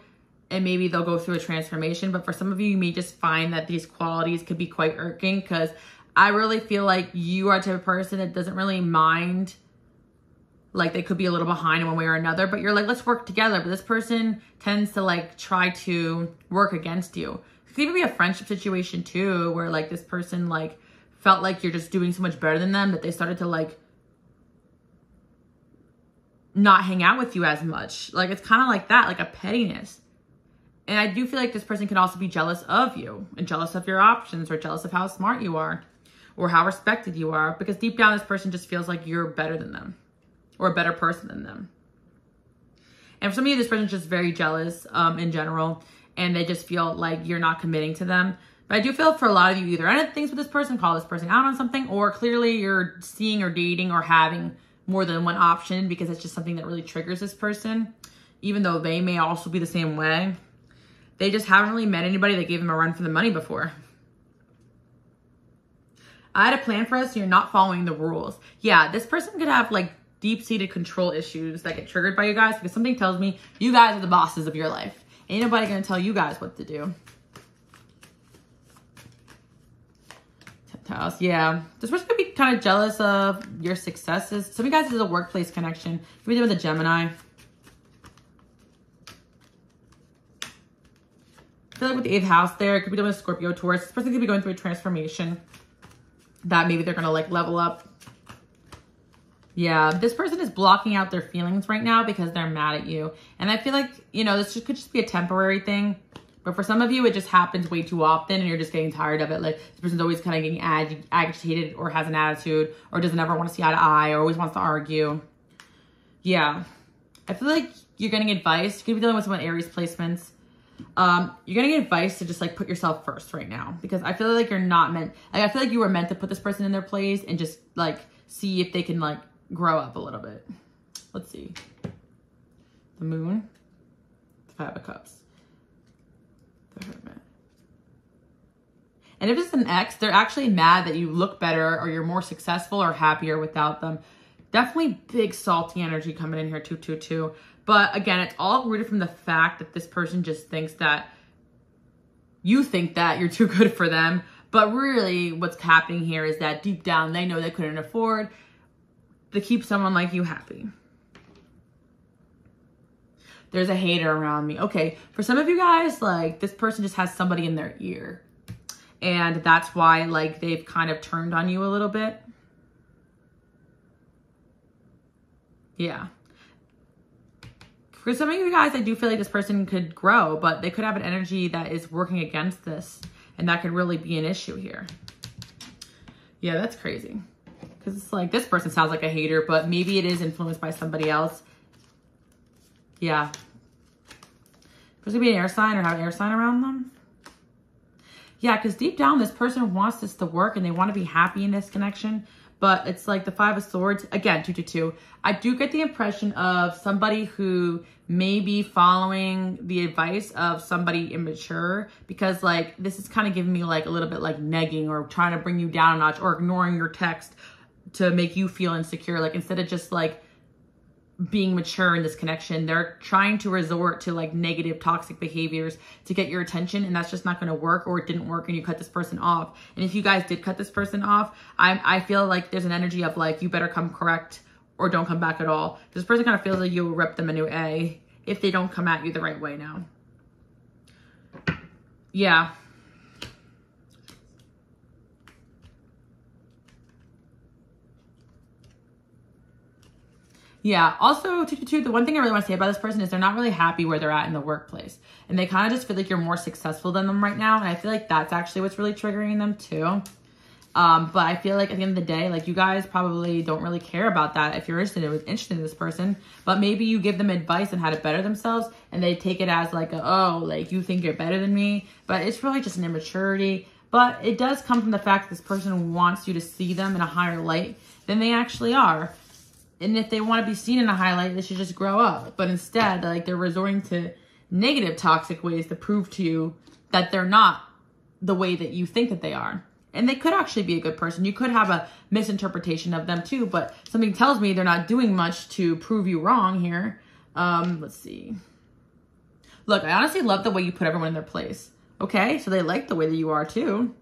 and maybe they'll go through a transformation. But for some of you, you may just find that these qualities could be quite irking because I really feel like you are the type of person that doesn't really mind like they could be a little behind in one way or another, but you're like, let's work together. But this person tends to like try to work against you. It could even be a friendship situation too, where like this person like felt like you're just doing so much better than them that they started to like not hang out with you as much. Like it's kind of like that, like a pettiness. And I do feel like this person can also be jealous of you and jealous of your options or jealous of how smart you are or how respected you are because deep down this person just feels like you're better than them or a better person than them. And for some of you, this person's just very jealous um, in general and they just feel like you're not committing to them. But I do feel for a lot of you, either end things with this person, call this person out on something, or clearly you're seeing or dating or having more than one option because it's just something that really triggers this person, even though they may also be the same way. They just haven't really met anybody that gave them a run for the money before. I had a plan for us, so you're not following the rules. Yeah, this person could have like deep-seated control issues that get triggered by you guys because something tells me you guys are the bosses of your life. Ain't nobody gonna tell you guys what to do. House, yeah. This person could be kind of jealous of your successes. Some of you guys is a workplace connection. Could be with a Gemini. I feel like with the eighth house there, it could be doing a Scorpio Taurus. This person could be going through a transformation that maybe they're going to like level up. Yeah, this person is blocking out their feelings right now because they're mad at you. And I feel like, you know, this could just be a temporary thing. But for some of you, it just happens way too often and you're just getting tired of it. Like this person's always kind of getting ag agitated or has an attitude or doesn't ever want to see eye to eye or always wants to argue. Yeah. I feel like you're getting advice. You could be dealing with some Aries placements. Um, you're getting advice to just like put yourself first right now because I feel like you're not meant, like I feel like you were meant to put this person in their place and just like see if they can like grow up a little bit. Let's see. The moon, the five of cups. The hermit. And if it's an ex, they're actually mad that you look better or you're more successful or happier without them. Definitely big salty energy coming in here, 222. But again, it's all rooted from the fact that this person just thinks that you think that you're too good for them. But really, what's happening here is that deep down, they know they couldn't afford to keep someone like you happy. There's a hater around me. Okay, for some of you guys, like this person just has somebody in their ear. And that's why like they've kind of turned on you a little bit. Yeah. For some of you guys, I do feel like this person could grow, but they could have an energy that is working against this. And that could really be an issue here. Yeah, that's crazy. Because it's like, this person sounds like a hater, but maybe it is influenced by somebody else. Yeah. There's to be an air sign or have an air sign around them. Yeah, because deep down, this person wants this to work and they want to be happy in this connection. But it's like the Five of Swords, again, two to two. I do get the impression of somebody who may be following the advice of somebody immature because like this is kind of giving me like a little bit like negging or trying to bring you down a notch or ignoring your text to make you feel insecure. Like instead of just like being mature in this connection. They're trying to resort to like negative, toxic behaviors to get your attention, and that's just not going to work, or it didn't work, and you cut this person off. And if you guys did cut this person off, I I feel like there's an energy of like you better come correct or don't come back at all. This person kind of feels like you'll rip them a new A if they don't come at you the right way now. Yeah, Yeah. Also, the one thing I really want to say about this person is they're not really happy where they're at in the workplace. And they kind of just feel like you're more successful than them right now. And I feel like that's actually what's really triggering them too. Um, but I feel like at the end of the day, like you guys probably don't really care about that if you're interested in, interested in this person. But maybe you give them advice on how to better themselves and they take it as like, a, oh, like you think you're better than me. But it's really just an immaturity. But it does come from the fact that this person wants you to see them in a higher light than they actually are. And if they want to be seen in a highlight, they should just grow up. But instead, like they're resorting to negative toxic ways to prove to you that they're not the way that you think that they are. And they could actually be a good person. You could have a misinterpretation of them too, but something tells me they're not doing much to prove you wrong here. Um, let's see. Look, I honestly love the way you put everyone in their place. Okay, so they like the way that you are too.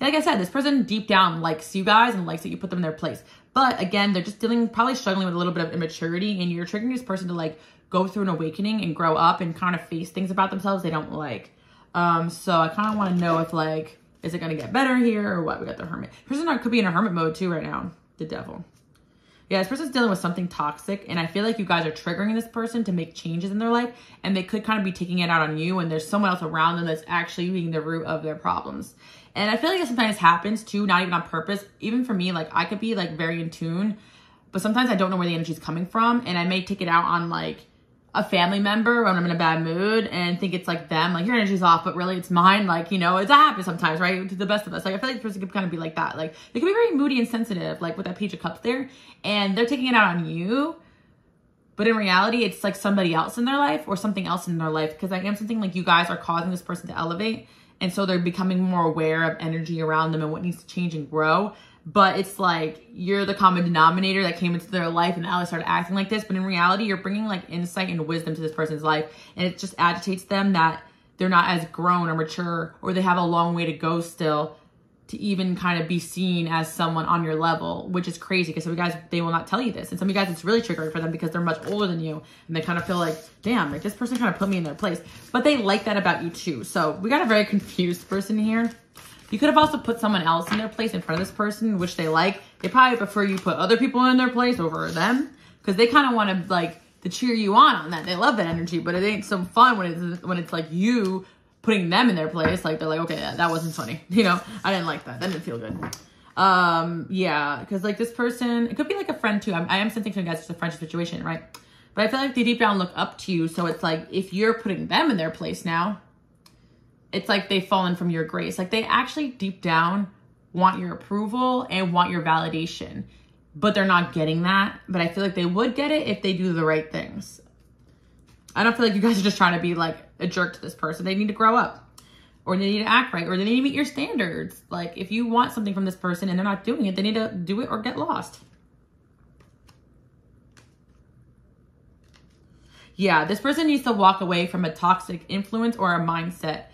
Like I said, this person deep down likes you guys and likes that you put them in their place. But again, they're just dealing, probably struggling with a little bit of immaturity, and you're triggering this person to like go through an awakening and grow up and kind of face things about themselves they don't like. Um, so I kind of want to know if like, is it going to get better here or what? We got the hermit. This person could be in a hermit mode too right now. The devil. Yeah, this person's dealing with something toxic, and I feel like you guys are triggering this person to make changes in their life, and they could kind of be taking it out on you, and there's someone else around them that's actually being the root of their problems. And I feel like it sometimes happens too, not even on purpose. Even for me, like I could be like very in tune, but sometimes I don't know where the energy is coming from. And I may take it out on like a family member when I'm in a bad mood and think it's like them, like your energy's off, but really it's mine. Like, you know, it's happens sometimes, right? To the best of us. Like, I feel like the person could kind of be like that. Like, they can be very moody and sensitive, like with that page of cups there, and they're taking it out on you. But in reality, it's like somebody else in their life or something else in their life. Because I am something like you guys are causing this person to elevate. And so they're becoming more aware of energy around them and what needs to change and grow. But it's like you're the common denominator that came into their life and now they started acting like this. But in reality, you're bringing like insight and wisdom to this person's life. And it just agitates them that they're not as grown or mature or they have a long way to go still to even kind of be seen as someone on your level, which is crazy because some of you guys, they will not tell you this. And some of you guys, it's really triggering for them because they're much older than you and they kind of feel like, damn, like this person kind of put me in their place. But they like that about you too. So we got a very confused person here. You could have also put someone else in their place in front of this person, which they like. They probably prefer you put other people in their place over them because they kind of want to like to cheer you on on that. They love that energy, but it ain't so fun when it's when it's like you putting them in their place. Like they're like, okay, that, that wasn't funny. *laughs* You know, I didn't like that. That didn't feel good. Um, yeah, because like this person, it could be like a friend too. I'm, I am sensing to you guys it's a friendship situation, right? But I feel like they deep down look up to you. So it's like if you're putting them in their place now, it's like they've fallen from your grace. Like they actually deep down want your approval and want your validation, but they're not getting that. But I feel like they would get it if they do the right things. I don't feel like you guys are just trying to be like a jerk to this person. They need to grow up or they need to act right or they need to meet your standards. Like if you want something from this person and they're not doing it, they need to do it or get lost. Yeah, this person needs to walk away from a toxic influence or a mindset.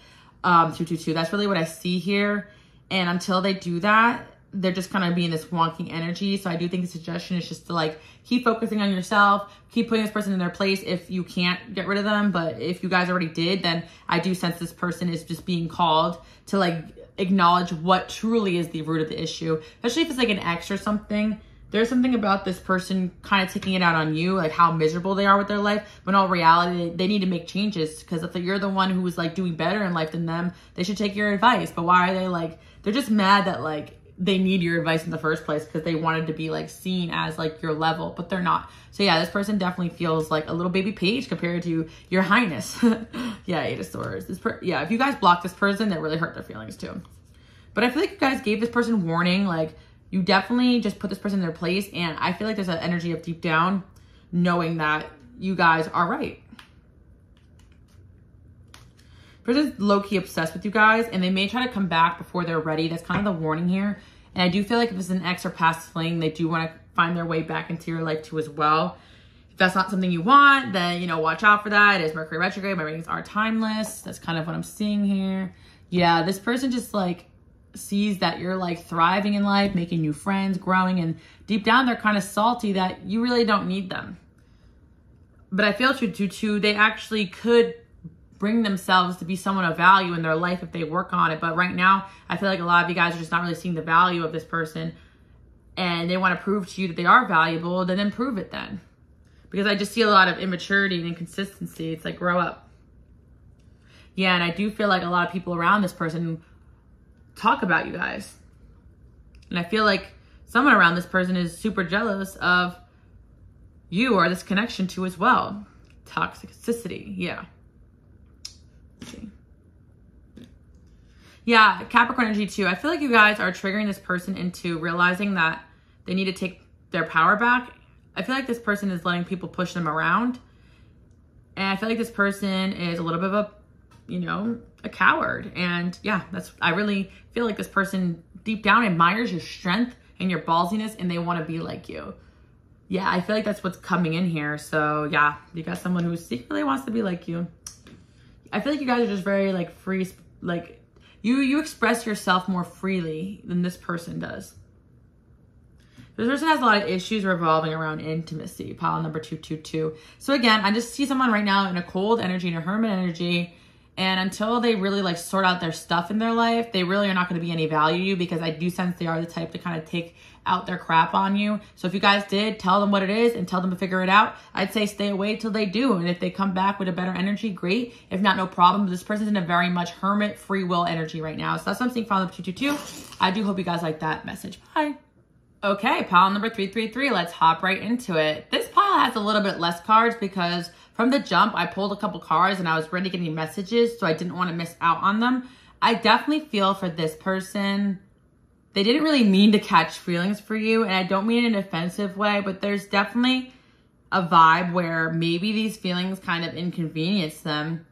Um, 222. That's really what I see here. And until they do that, they're just kind of being this wonky energy. So I do think the suggestion is just to like keep focusing on yourself, keep putting this person in their place if you can't get rid of them. But if you guys already did, then I do sense this person is just being called to like acknowledge what truly is the root of the issue, especially if it's like an ex or something. There's something about this person kind of taking it out on you, like how miserable they are with their life. But in all reality, they need to make changes because if you're the one who is like doing better in life than them, they should take your advice. But why are they like, they're just mad that like they need your advice in the first place because they wanted to be like seen as like your level, but they're not. So yeah, this person definitely feels like a little baby page compared to your highness. *laughs* yeah, eight of swords. This per- yeah, if you guys block this person, that really hurt their feelings too. But I feel like you guys gave this person warning. Like you definitely just put this person in their place, and I feel like there's an energy of deep down knowing that you guys are right person's low-key obsessed with you guys and they may try to come back before they're ready. That's kind of the warning here. And I do feel like if it's an ex or past fling, they do want to find their way back into your life too as well. If that's not something you want, then, you know, watch out for that. It is Mercury retrograde. My readings are timeless. That's kind of what I'm seeing here. Yeah, this person just like sees that you're like thriving in life, making new friends, growing, and deep down they're kind of salty that you really don't need them. But I feel to too, they actually could bring themselves to be someone of value in their life if they work on it. But right now, I feel like a lot of you guys are just not really seeing the value of this person and they want to prove to you that they are valuable, then then prove it then. Because I just see a lot of immaturity and inconsistency. It's like, grow up. Yeah, and I do feel like a lot of people around this person talk about you guys. And I feel like someone around this person is super jealous of you or this connection to as well. Toxicity, yeah. Yeah, Capricorn energy too. I feel like you guys are triggering this person into realizing that they need to take their power back. I feel like this person is letting people push them around. And I feel like this person is a little bit of a, you know, a coward. And yeah, that's, I really feel like this person deep down admires your strength and your ballsiness and they want to be like you. Yeah, I feel like that's what's coming in here. So yeah, you got someone who secretly wants to be like you. I feel like you guys are just very like free, like you you express yourself more freely than this person does. This person has a lot of issues revolving around intimacy, pile number 222. So again, I just see someone right now in a cold energy, in a hermit energy, and until they really like sort out their stuff in their life, they really are not going to be any value to you because I do sense they are the type to kind of take out their crap on you. So if you guys did, tell them what it is and tell them to figure it out. I'd say stay away till they do. And if they come back with a better energy, great. If not, no problem. This person's in a very much hermit free will energy right now. So that's what I'm seeing from 222. I do hope you guys like that message. Bye. Okay, pile number 333. Let's hop right into it. This pile has a little bit less cards because from the jump, I pulled a couple cards and I was ready to get messages, so I didn't want to miss out on them. I definitely feel for this person they didn't really mean to catch feelings for you. And I don't mean in an offensive way, but there's definitely a vibe where maybe these feelings kind of inconvenience them.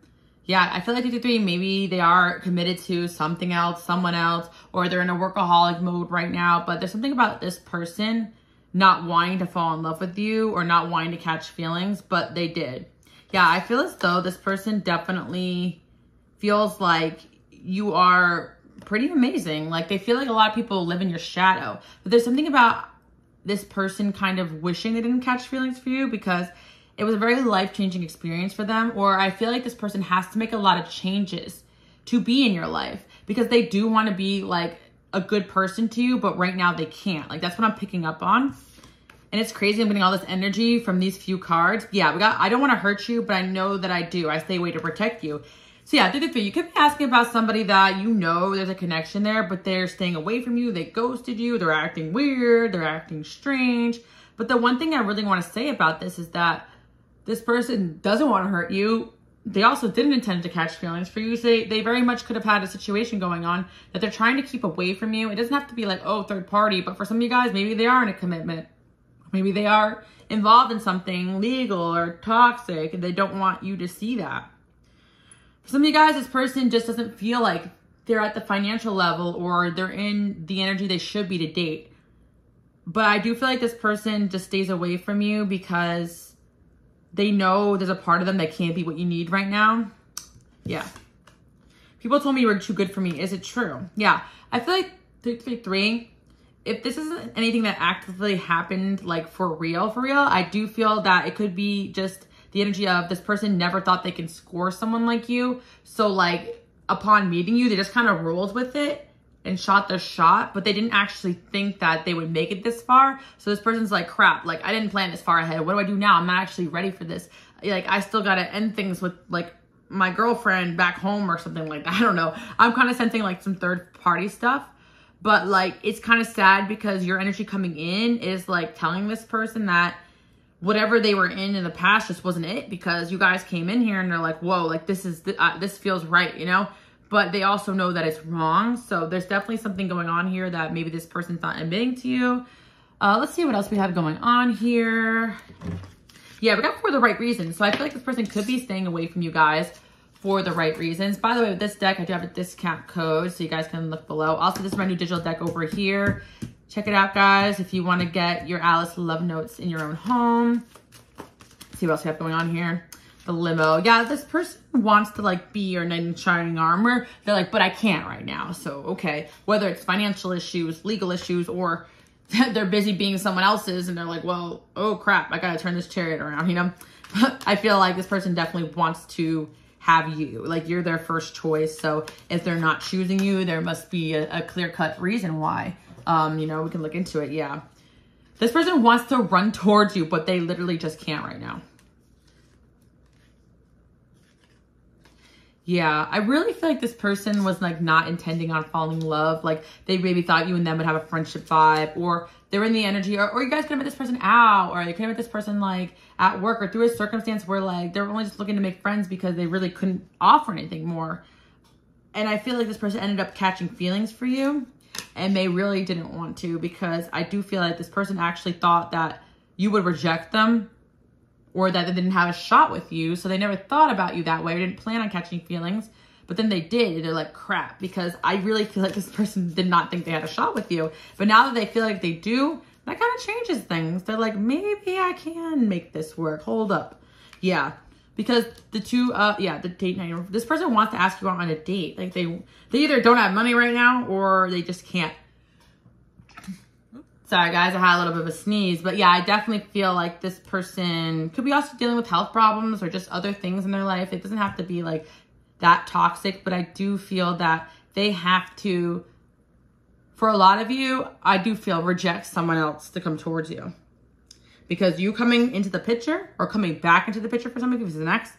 Yeah, I feel like 53, maybe they are committed to something else, someone else, or they're in a workaholic mode right now. But there's something about this person not wanting to fall in love with you or not wanting to catch feelings, but they did. Yeah, I feel as though this person definitely feels like you are pretty amazing. Like they feel like a lot of people live in your shadow. But there's something about this person kind of wishing they didn't catch feelings for you because it was a very life-changing experience for them or I feel like this person has to make a lot of changes to be in your life because they do want to be like a good person to you, but right now they can't. Like that's what I'm picking up on. And it's crazy. I'm getting all this energy from these few cards. Yeah, we got. I don't want to hurt you, but I know that I do. I stay away to protect you. So yeah, through the three, you could be asking about somebody that you know there's a connection there, but they're staying away from you. They ghosted you. They're acting weird. They're acting strange. But the one thing I really want to say about this is that this person doesn't want to hurt you. They also didn't intend to catch feelings for you. So they, they very much could have had a situation going on that they're trying to keep away from you. It doesn't have to be like, oh, third party. But for some of you guys, maybe they are in a commitment Maybe they are involved in something legal or toxic and they don't want you to see that. For some of you guys, this person just doesn't feel like they're at the financial level or they're in the energy they should be to date. But I do feel like this person just stays away from you because they know there's a part of them that can't be what you need right now. Yeah. People told me you were too good for me. Is it true? Yeah. I feel like 333 if this isn't anything that actively happened like for real, for real, I do feel that it could be just the energy of this person never thought they can score someone like you. So like upon meeting you, they just kind of rolled with it and shot their shot, but they didn't actually think that they would make it this far. So this person's like, crap, like I didn't plan this far ahead. What do I do now? I'm not actually ready for this. Like I still got to end things with like my girlfriend back home or something like that. *laughs* I don't know. I'm kind of sensing like some third party stuff. But like, it's kind of sad because your energy coming in is like telling this person that whatever they were in in the past just wasn't it because you guys came in here and they're like, whoa, like this is, uh, this feels right, you know? But they also know that it's wrong. So there's definitely something going on here that maybe this person's not admitting to you. Uh, let's see what else we have going on here. Yeah, we got for the right reasons. So I feel like this person could be staying away from you guys for the right reasons. By the way, with this deck, I do have a discount code, so you guys can look below. Also, this is my new digital deck over here. Check it out, guys, if you want to get your Alice Love Notes in your own home. Let's see what else we have going on here. The limo. Yeah, this person wants to, like, be your knight in shining armor. They're like, but I can't right now. So, okay. Whether it's financial issues, legal issues, or *laughs* they're busy being someone else's, and they're like, well, oh, crap, I got to turn this chariot around, you know? *laughs* I feel like this person definitely wants to have you. Like you're their first choice. So if they're not choosing you, there must be a, a clear cut reason why. Um, you know, we can look into it. Yeah. This person wants to run towards you, but they literally just can't right now. Yeah, I really feel like this person was like not intending on falling in love. Like they maybe thought you and them would have a friendship vibe or they were in the energy or, or you guys could have met this person out or you could have met this person like at work or through a circumstance where like they were only just looking to make friends because they really couldn't offer anything more. And I feel like this person ended up catching feelings for you and they really didn't want to because I do feel like this person actually thought that you would reject them or that they didn't have a shot with you. So they never thought about you that way or didn't plan on catching feelings. But then they did. And they're like, crap, because I really feel like this person did not think they had a shot with you. But now that they feel like they do, that kind of changes things. They're like, maybe I can make this work. Hold up. Yeah. Because the two, uh, yeah, the date night, this person wants to ask you out on a date. Like they, they either don't have money right now or they just can't Sorry guys, I had a little bit of a sneeze. But yeah, I definitely feel like this person could be also dealing with health problems or just other things in their life. It doesn't have to be like that toxic, but I do feel that they have to, for a lot of you, I do feel reject someone else to come towards you. Because you coming into the picture or coming back into the picture for somebody, who's an ex,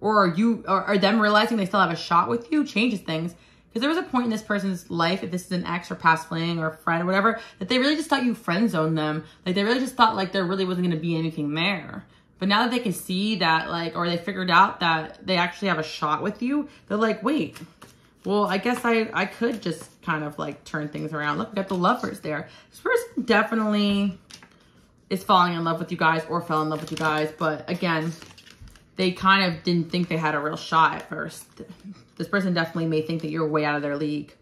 or you or, or them realizing they still have a shot with you changes things because there was a point in this person's life, if this is an ex or past fling or friend or whatever, that they really just thought you friend zoned them. Like they really just thought like there really wasn't going to be anything there. But now that they can see that like, or they figured out that they actually have a shot with you, they're like, wait, well, I guess I, I could just kind of like turn things around. Look, we got the lovers there. This person definitely is falling in love with you guys or fell in love with you guys. But again, they kind of didn't think they had a real shot at first. This person definitely may think that you're way out of their league.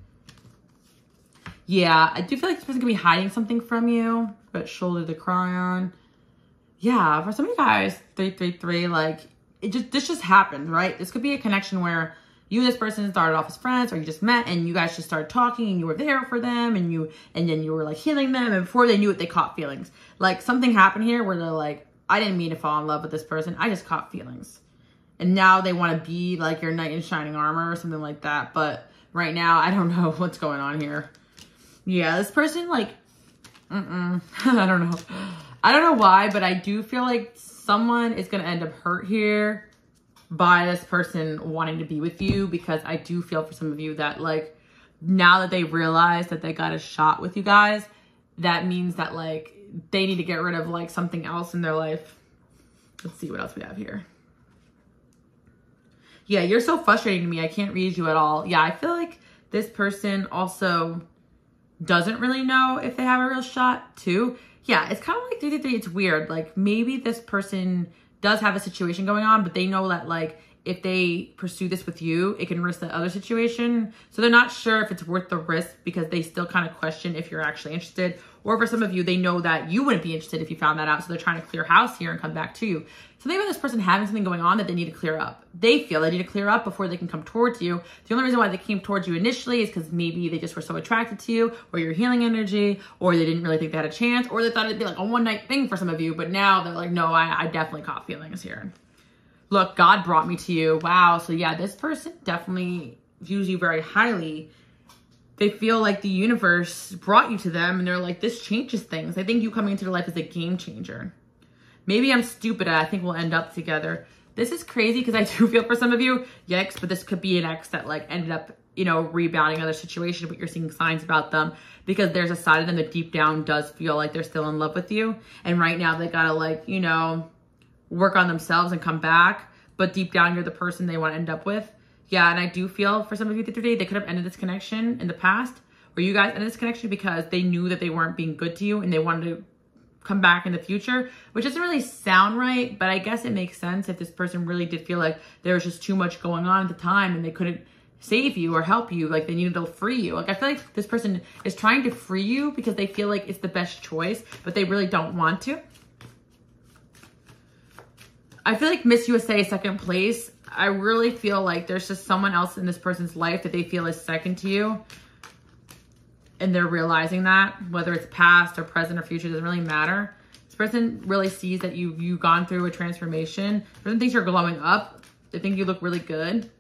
Yeah, I do feel like this person could be hiding something from you, but shoulder to cry on. Yeah, for some of you guys, 333, like, it just, this just happened, right? This could be a connection where you and this person started off as friends or you just met and you guys just started talking and you were there for them and you and then you were like healing them and before they knew it they caught feelings. Like something happened here where they're like i didn't mean to fall in love with this person. I just caught feelings. And now they want to be like your knight in shining armor or something like that but right now i don't *laughs* know what's going on here. Yeah this person like mm-mm, *laughs* i don't know i don't know why but i do feel like someone is gonna end up hurt here by this person wanting to be with you because I do feel for some of you that like now that they realize that they got a shot with you guys, that means that like they need to get rid of like something else in their life. Let's see what else we have here. Yeah, you're so frustrating to me. I can't read you at all. Yeah, I feel like this person also doesn't really know if they have a real shot too. Yeah, it's kind of like 333. it's weird. Like maybe this person does have a situation going on, but they know that like if they pursue this with you, it can risk the other situation. So they're not sure if it's worth the risk because they still kind of question if you're actually interested. Or for some of you, they know that you wouldn't be interested if you found that out. So they're trying to clear house here and come back to you. So maybe this person having something going on that they need to clear up. They feel they need to clear up before they can come towards you. The only reason why they came towards you initially is because maybe they just were so attracted to you or your healing energy, or they didn't really think they had a chance, or they thought it'd be like a one night thing for some of you. But now they're like, no, I, I definitely caught feelings here. Look, God brought me to you. Wow. So yeah, this person definitely views you very highly they feel like the universe brought you to them and they're like, this changes things. I think you coming into their life is a game changer. Maybe I'm stupid. I think we'll end up together. This is crazy because I *laughs* do feel for some of you, yikes, but this could be an ex that like ended up, you know, rebounding other situation, but you're seeing signs about them because there's a side of them that deep down does feel like they're still in love with you. And right now they gotta like, you know, work on themselves and come back. But deep down, you're the person they want to end up with. Yeah, and I do feel for some of you today, they could have ended this connection in the past, or you guys ended this connection because they knew that they weren't being good to you and they wanted to come back in the future, which doesn't really sound right, but I guess it makes sense if this person really did feel like there was just too much going on at the time and they couldn't save you or help you, like they needed to free you. Like I feel like this person is trying to free you because they feel like it's the best choice, but they really don't want to. I feel like Miss USA second place I really feel like there's just someone else in this person's life that they feel is second to you. And they're realizing that, whether it's past or present or future, doesn't really matter. This person really sees that you, you've gone through a transformation. This person thinks you're glowing up. They think you look really good.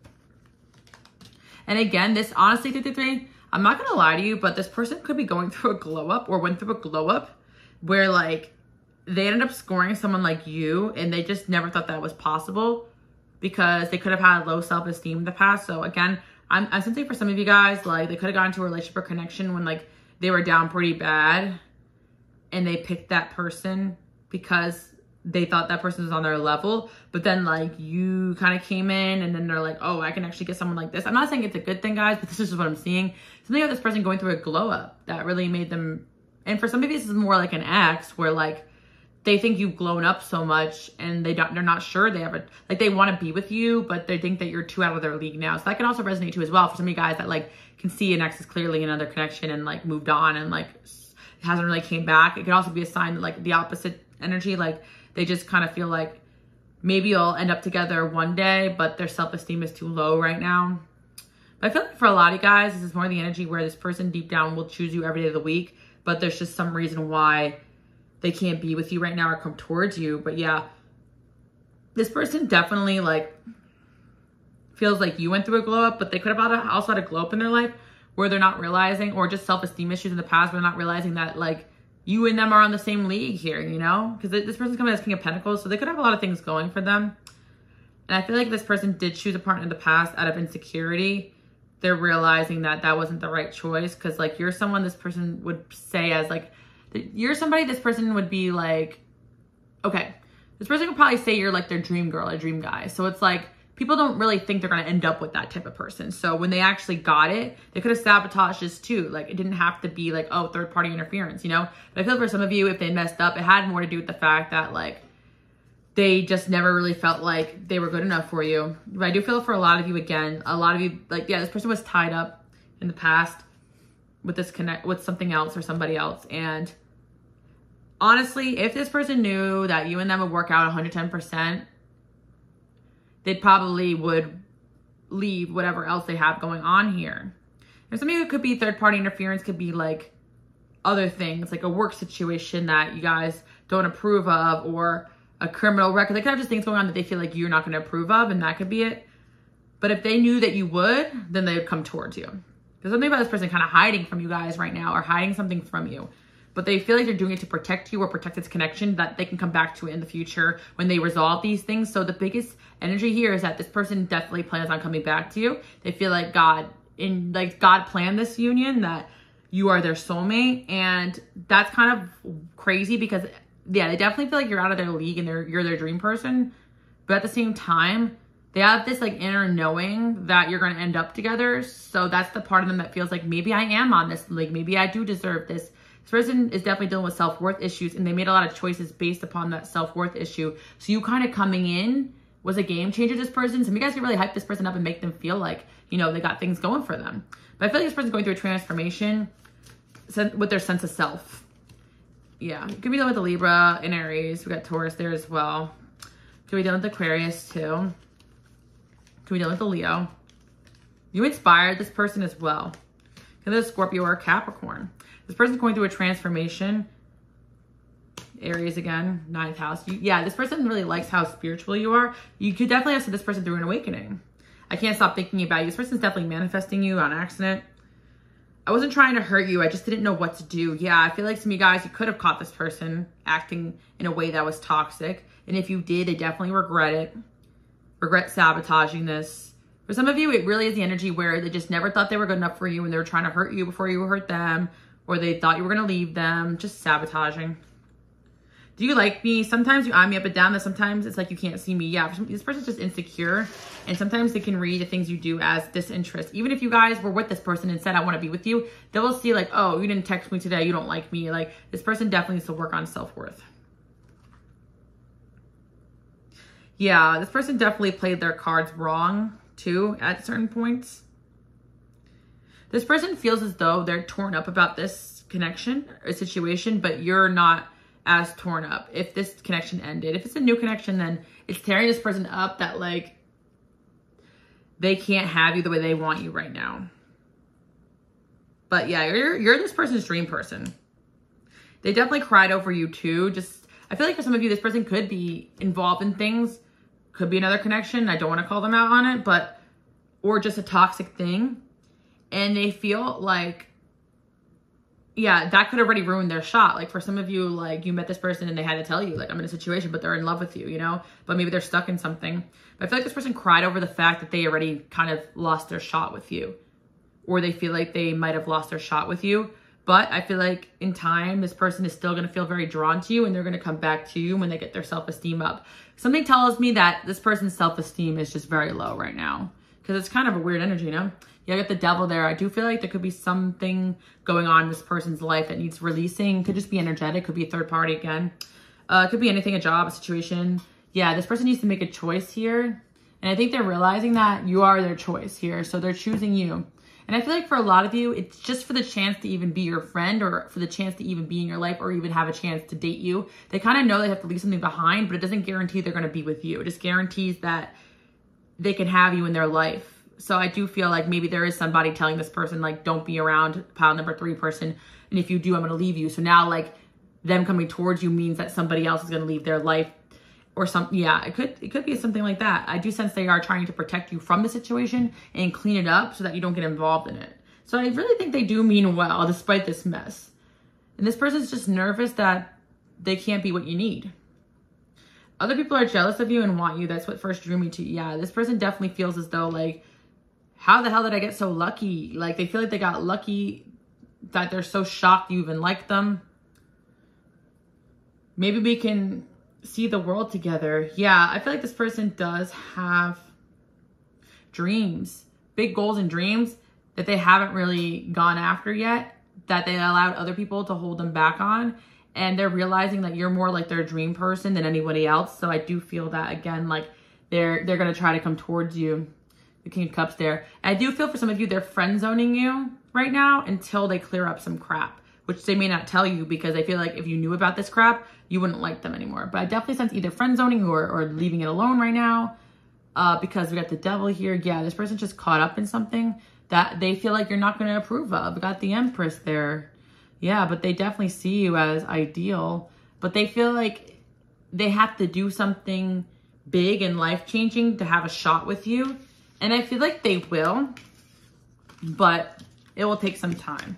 And again, this honestly, three, I'm not going to lie to you, but this person could be going *laughs* through a glow up or went through a glow up where like they ended up scoring someone like you and they just never thought that was possible because they could have had low self-esteem in the past. So again, I'm, I'm sensing for some of you guys, like they could have gotten to a relationship or connection when like they were down pretty bad and they picked that person because they thought that person was on their level. But then like you kind of came in and then they're like, oh, I can actually get someone like this. I'm not saying it's a good thing, guys, but this is what I'm seeing. Something about this person going through a glow up that really made them, and for some of you, this is more like an ex where like they think you've grown up so much and they don't they're not sure they have a like they want to be with you but they think that you're too out of their league now. So that can also resonate too as well for some of you guys that like can see an ex is clearly another connection and like moved on and like hasn't really came back. It could also be a sign that like the opposite energy like they just kind of feel like maybe you'll end up together one day but their self-esteem is too low right now. But i feel like for a lot of guys this is more the energy where this person deep down will choose you every day of the week but there's just some reason why they can't be with you right now or come towards you. But yeah, this person definitely like feels like you went through a glow up, but they could have also had a glow up in their life where they're not realizing, or just self esteem issues in the past they're not realizing that like you and them are on the same league here, you know? Because this person's coming as King of Pentacles, so they could have a lot of things going for them. And I feel like this person did choose a partner in the past out of insecurity. They're realizing that that wasn't the right choice because, like, you're someone this person would say as, like, you're somebody this person would be like, okay, this person would probably say you're like their dream girl or dream guy. So it's like, people don't really think they're going to end up with that type of person. So when they actually got it, they could have sabotaged this too. Like it didn't have to be like, oh, third party interference, you know? But I feel for some of you, if they messed up, it had more to do with the fact that like they just never really felt like they were good enough for you. But I do feel for a lot of you again, a lot of you, like, yeah, this person was tied up in the past with this connect with something else or somebody else. And honestly, if this person knew that you and them would work out 110%, they probably would leave whatever else they have going on here. There's something that could be third party interference, could be like other things, like a work situation that you guys don't approve of or a criminal record. They could have just things going on that they feel like you're not going to approve of, and that could be it. But if they knew that you would, then they would come towards you. There's something about this person kind of hiding from you guys right now or hiding something from you. But they feel like they're doing it to protect you or protect its connection that they can come back to it in the future when they resolve these things. So the biggest energy here is that this person definitely plans on coming back to you. They feel like God in like God planned this union that you are their soulmate and that's kind of crazy because yeah, they definitely feel like you're out of their league and they're you're their dream person. But at the same time, they have this like inner knowing that you're going to end up together. So that's the part of them that feels like maybe I am on this league. Maybe I do deserve this. This person is definitely dealing with self-worth issues and they made a lot of choices based upon that self-worth issue. So you kind of coming in was a game changer this person. Some of you guys can really hype this person up and make them feel like, you know, they got things going for them. But I feel like this person's going through a transformation with their sense of self. Yeah, could be dealing with the Libra and Aries. We got Taurus there as well. Could be dealing with Aquarius too. Could be dealing with the Leo. You inspired this person as well. Could be Scorpio or Capricorn. This person's going through a transformation. Aries again, ninth house. You, yeah, this person really likes how spiritual you are. You could definitely have sent this person through an awakening. I can't stop thinking about you. This person's definitely manifesting you on accident. I wasn't trying to hurt you. I just didn't know what to do. Yeah, I feel like some of you guys, you could have caught this person acting in a way that was toxic. And if you did, I definitely regret it. Regret sabotaging this. For some of you, it really is the energy where they just never thought they were good enough for you and they were trying to hurt you before you hurt them. Or they thought you were going to leave them. Just sabotaging do you like me? Sometimes you eye me up and down, that sometimes it's like you can't see me. Yeah, this person's just insecure. And sometimes they can read the things you do as disinterest. Even if you guys were with this person and said, I want to be with you, they will see like, oh, you didn't text me today. You don't like me. Like this person definitely needs to work on self-worth. Yeah, this person definitely played their cards wrong too at certain points. This person feels as though they're torn up about this connection or situation, but you're not as torn up if this connection ended. If it's a new connection, then it's tearing this person up that like they can't have you the way they want you right now. But yeah, you're you're this person's dream person. They definitely cried over you too. Just I feel like for some of you, this person could be involved in things. Could be another connection. I don't want to call them out on it, but or just a toxic thing. And they feel like yeah, that could already ruin their shot. Like for some of you, like you met this person and they had to tell you, like, I'm in a situation, but they're in love with you, you know? But maybe they're stuck in something. But I feel like this person cried over the fact that they already kind of lost their shot with you. Or they feel like they might have lost their shot with you. But I feel like in time, this person is still going to feel very drawn to you and they're going to come back to you when they get their self-esteem up. Something tells me that this person's self-esteem is just very low right now. Because it's kind of a weird energy, you know? I got the devil there. I do feel like there could be something going on in this person's life that needs releasing. Could just be energetic. Could be a third party again. Uh, could be anything, a job, a situation. Yeah, this person needs to make a choice here. And I think they're realizing that you are their choice here. So they're choosing you. And I feel like for a lot of you, it's just for the chance to even be your friend or for the chance to even be in your life or even have a chance to date you. They kind of know they have to leave something behind, but it doesn't guarantee they're going to be with you. It just guarantees that they can have you in their life so I do feel like maybe there is somebody telling this person, like, don't be around pile number three person. And if you do, I'm going to leave you. So now, like, them coming towards you means that somebody else is going to leave their life or some yeah it could it could be something like that. I do sense they are trying to protect you from the situation and clean it up so that you don't get involved in it. So i really think they do mean well despite this mess. And this person's just nervous that they can't be what you need. Other people are jealous of you and want you. That's what first drew me to yeah this person definitely feels as though like how the hell did I get so lucky? Like they feel like they got lucky that they're so shocked you even like them. Maybe we can see the world together. Yeah, I feel like this person does have dreams, big goals and dreams that they haven't really gone after yet, that they allowed other people to hold them back on. And they're realizing that you're more like their dream person than anybody else. So I do feel that again, like they're they're gonna try to come towards you the King of Cups there. And I do feel for some of you, they're friend zoning you right now until they clear up some crap, which they may not tell you because I feel like if you knew about this crap, you wouldn't like them anymore. But I definitely sense either friend zoning or, or leaving it alone right now. uh, because we got the devil here. Yeah, this person's just caught up in something that they feel like you're not going to approve of. We got the empress there. Yeah, but they definitely see you as ideal. But they feel like they have to do something big and life-changing to have a shot with you. And I feel like they will, but it will take some time.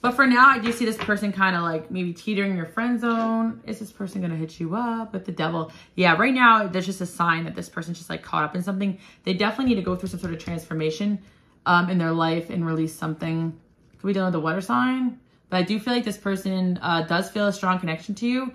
But for now, I do see this person kind of like maybe teetering your friend zone. Is this person going to hit you up with the devil? Yeah, right now, there's just a sign that this person's just like caught up in something. They definitely need to go through some sort of transformation um, in their life and release something. Could be done with the water sign? But I do feel like this person uh, does feel a strong connection to you.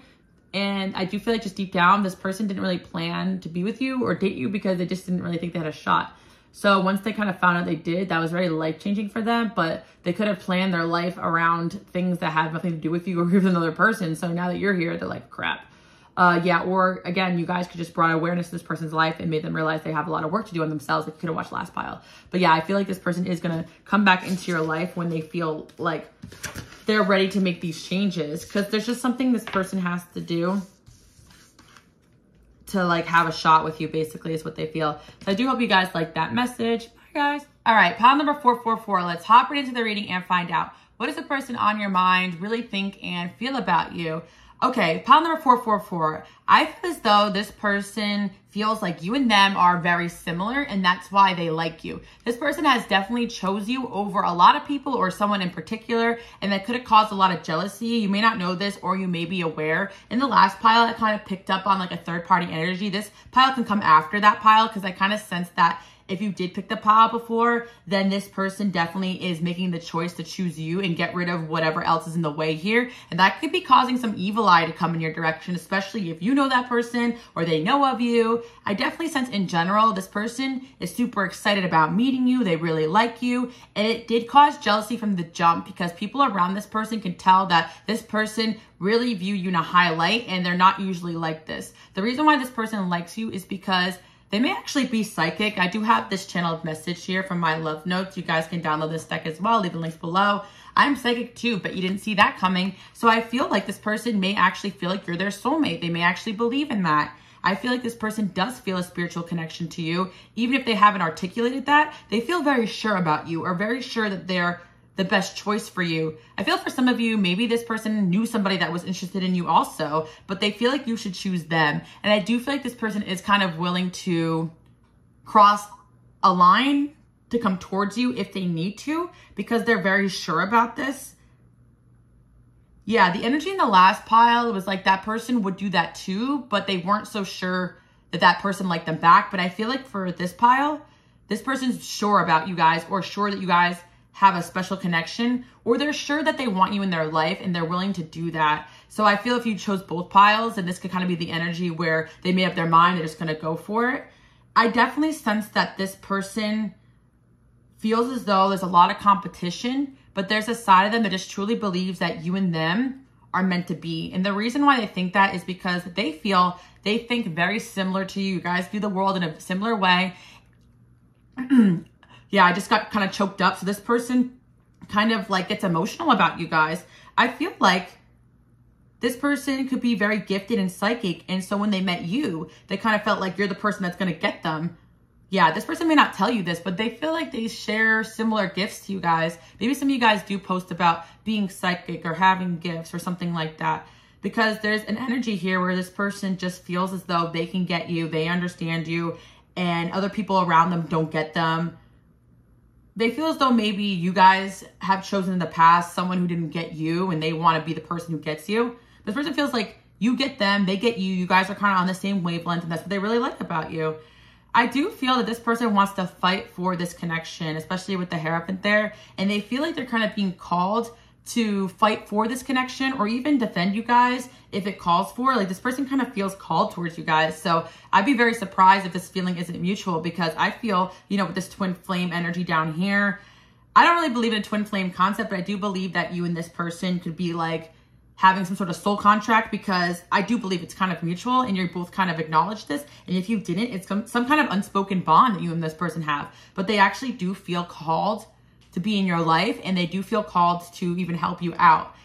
And I do feel like just deep down, this person didn't really plan to be with you or date you because they just didn't really think they had a shot. So once they kind of found out they did, that was very life changing for them. But they could have planned their life around things that had nothing to do with you or *laughs* with another person. So now that you're here, they're like, crap. Uh, yeah, or again, you guys could just brought awareness to this person's life and made them realize they have a lot of work to do on themselves. Like you could have watched last pile. But yeah, I feel like this person is going to come back into your life when they feel like they're ready to make these changes. Because there's just something this person has to do to like have a shot with you basically is what they feel. So I do hope you guys like that message. Bye guys. All right, pile number 444. Let's hop right into the reading and find out what does the person on your mind really think and feel about you? Okay, pile number 444. I feel as though this person feels like you and them are very similar and that's why they like you. This person has definitely chose you over a lot of people or someone in particular and that could have caused a lot of jealousy. You may not know this or you may be aware. In the last pile, I kind of picked up on like a third party energy. This pile can come after that pile because I kind of sense that if you did pick the pile before, then this person definitely is making the choice to choose you and get rid of whatever else is in the way here. And that could be causing some evil eye to come in your direction, especially if you know that person or they know of you. I definitely sense in general, this person is super excited about meeting you. They really like you. And it did cause jealousy from the jump because people around this person can tell that this person really view you in a high light and they're not usually like this. The reason why this person likes you is because they may actually be psychic. I do have this channeled message here from my love notes. You guys can download this deck as well. Leave the links below. I'm psychic too, but you didn't see that coming. So I feel like this person may actually feel like you're their soulmate. They may actually believe in that. I feel like this person does feel a spiritual connection to you. Even if they haven't articulated that, they feel very sure about you or very sure that they're the best choice for you. I feel for some of you, maybe this person knew somebody that was interested in you also, but they feel like you should choose them. And I do feel like this person is kind of willing to cross a line to come towards you if they need to because they're very sure about this. Yeah, the energy in the last pile was like that person would do that too, but they weren't so sure that that person liked them back. But I feel like for this pile, this person's sure about you guys or sure that you guys have a special connection or they're sure that they want you in their life and they're willing to do that. So I feel if you chose both piles and this could kind of be the energy where they made up their mind, they're just going to go for it. I definitely sense that this person feels as though there's a lot of competition, but there's a side of them that just truly believes that you and them are meant to be. And the reason why they think that is because they feel they think very similar to you. You guys view the world in a similar way. *clears throat* yeah, I just got kind of choked up. So this person kind of like gets emotional about you guys. I feel like this person could be very gifted and psychic. And so when they met you, they kind of felt like you're the person that's going to get them. Yeah, this person may not tell you this, but they feel like they share similar gifts to you guys. Maybe some of you guys do post about being psychic or having gifts or something like that. Because there's an energy here where this person just feels as though they can get you, they understand you, and other people around them don't get them they feel as though maybe you guys have chosen in the past someone who didn't get you and they want to be the person who gets you. This person feels like you get them, they get you, you guys are kind of on the same wavelength and that's what they really like about you. I do feel that this person wants to fight for this connection, especially with the hair up in there, and they feel like they're kind of being called to fight for this connection or even defend you guys if it calls for. Like this person kind of feels called towards you guys. So I'd be very surprised if this feeling isn't mutual because I feel, you know, with this twin flame energy down here, I don't really believe in a twin flame concept, but I do believe that you and this person could be like having some sort of soul contract because I do believe it's kind of mutual and you're both kind of acknowledge this. And if you didn't, it's some, some kind of unspoken bond that you and this person have, but they actually do feel called to be in your life and they do feel called to even help you out.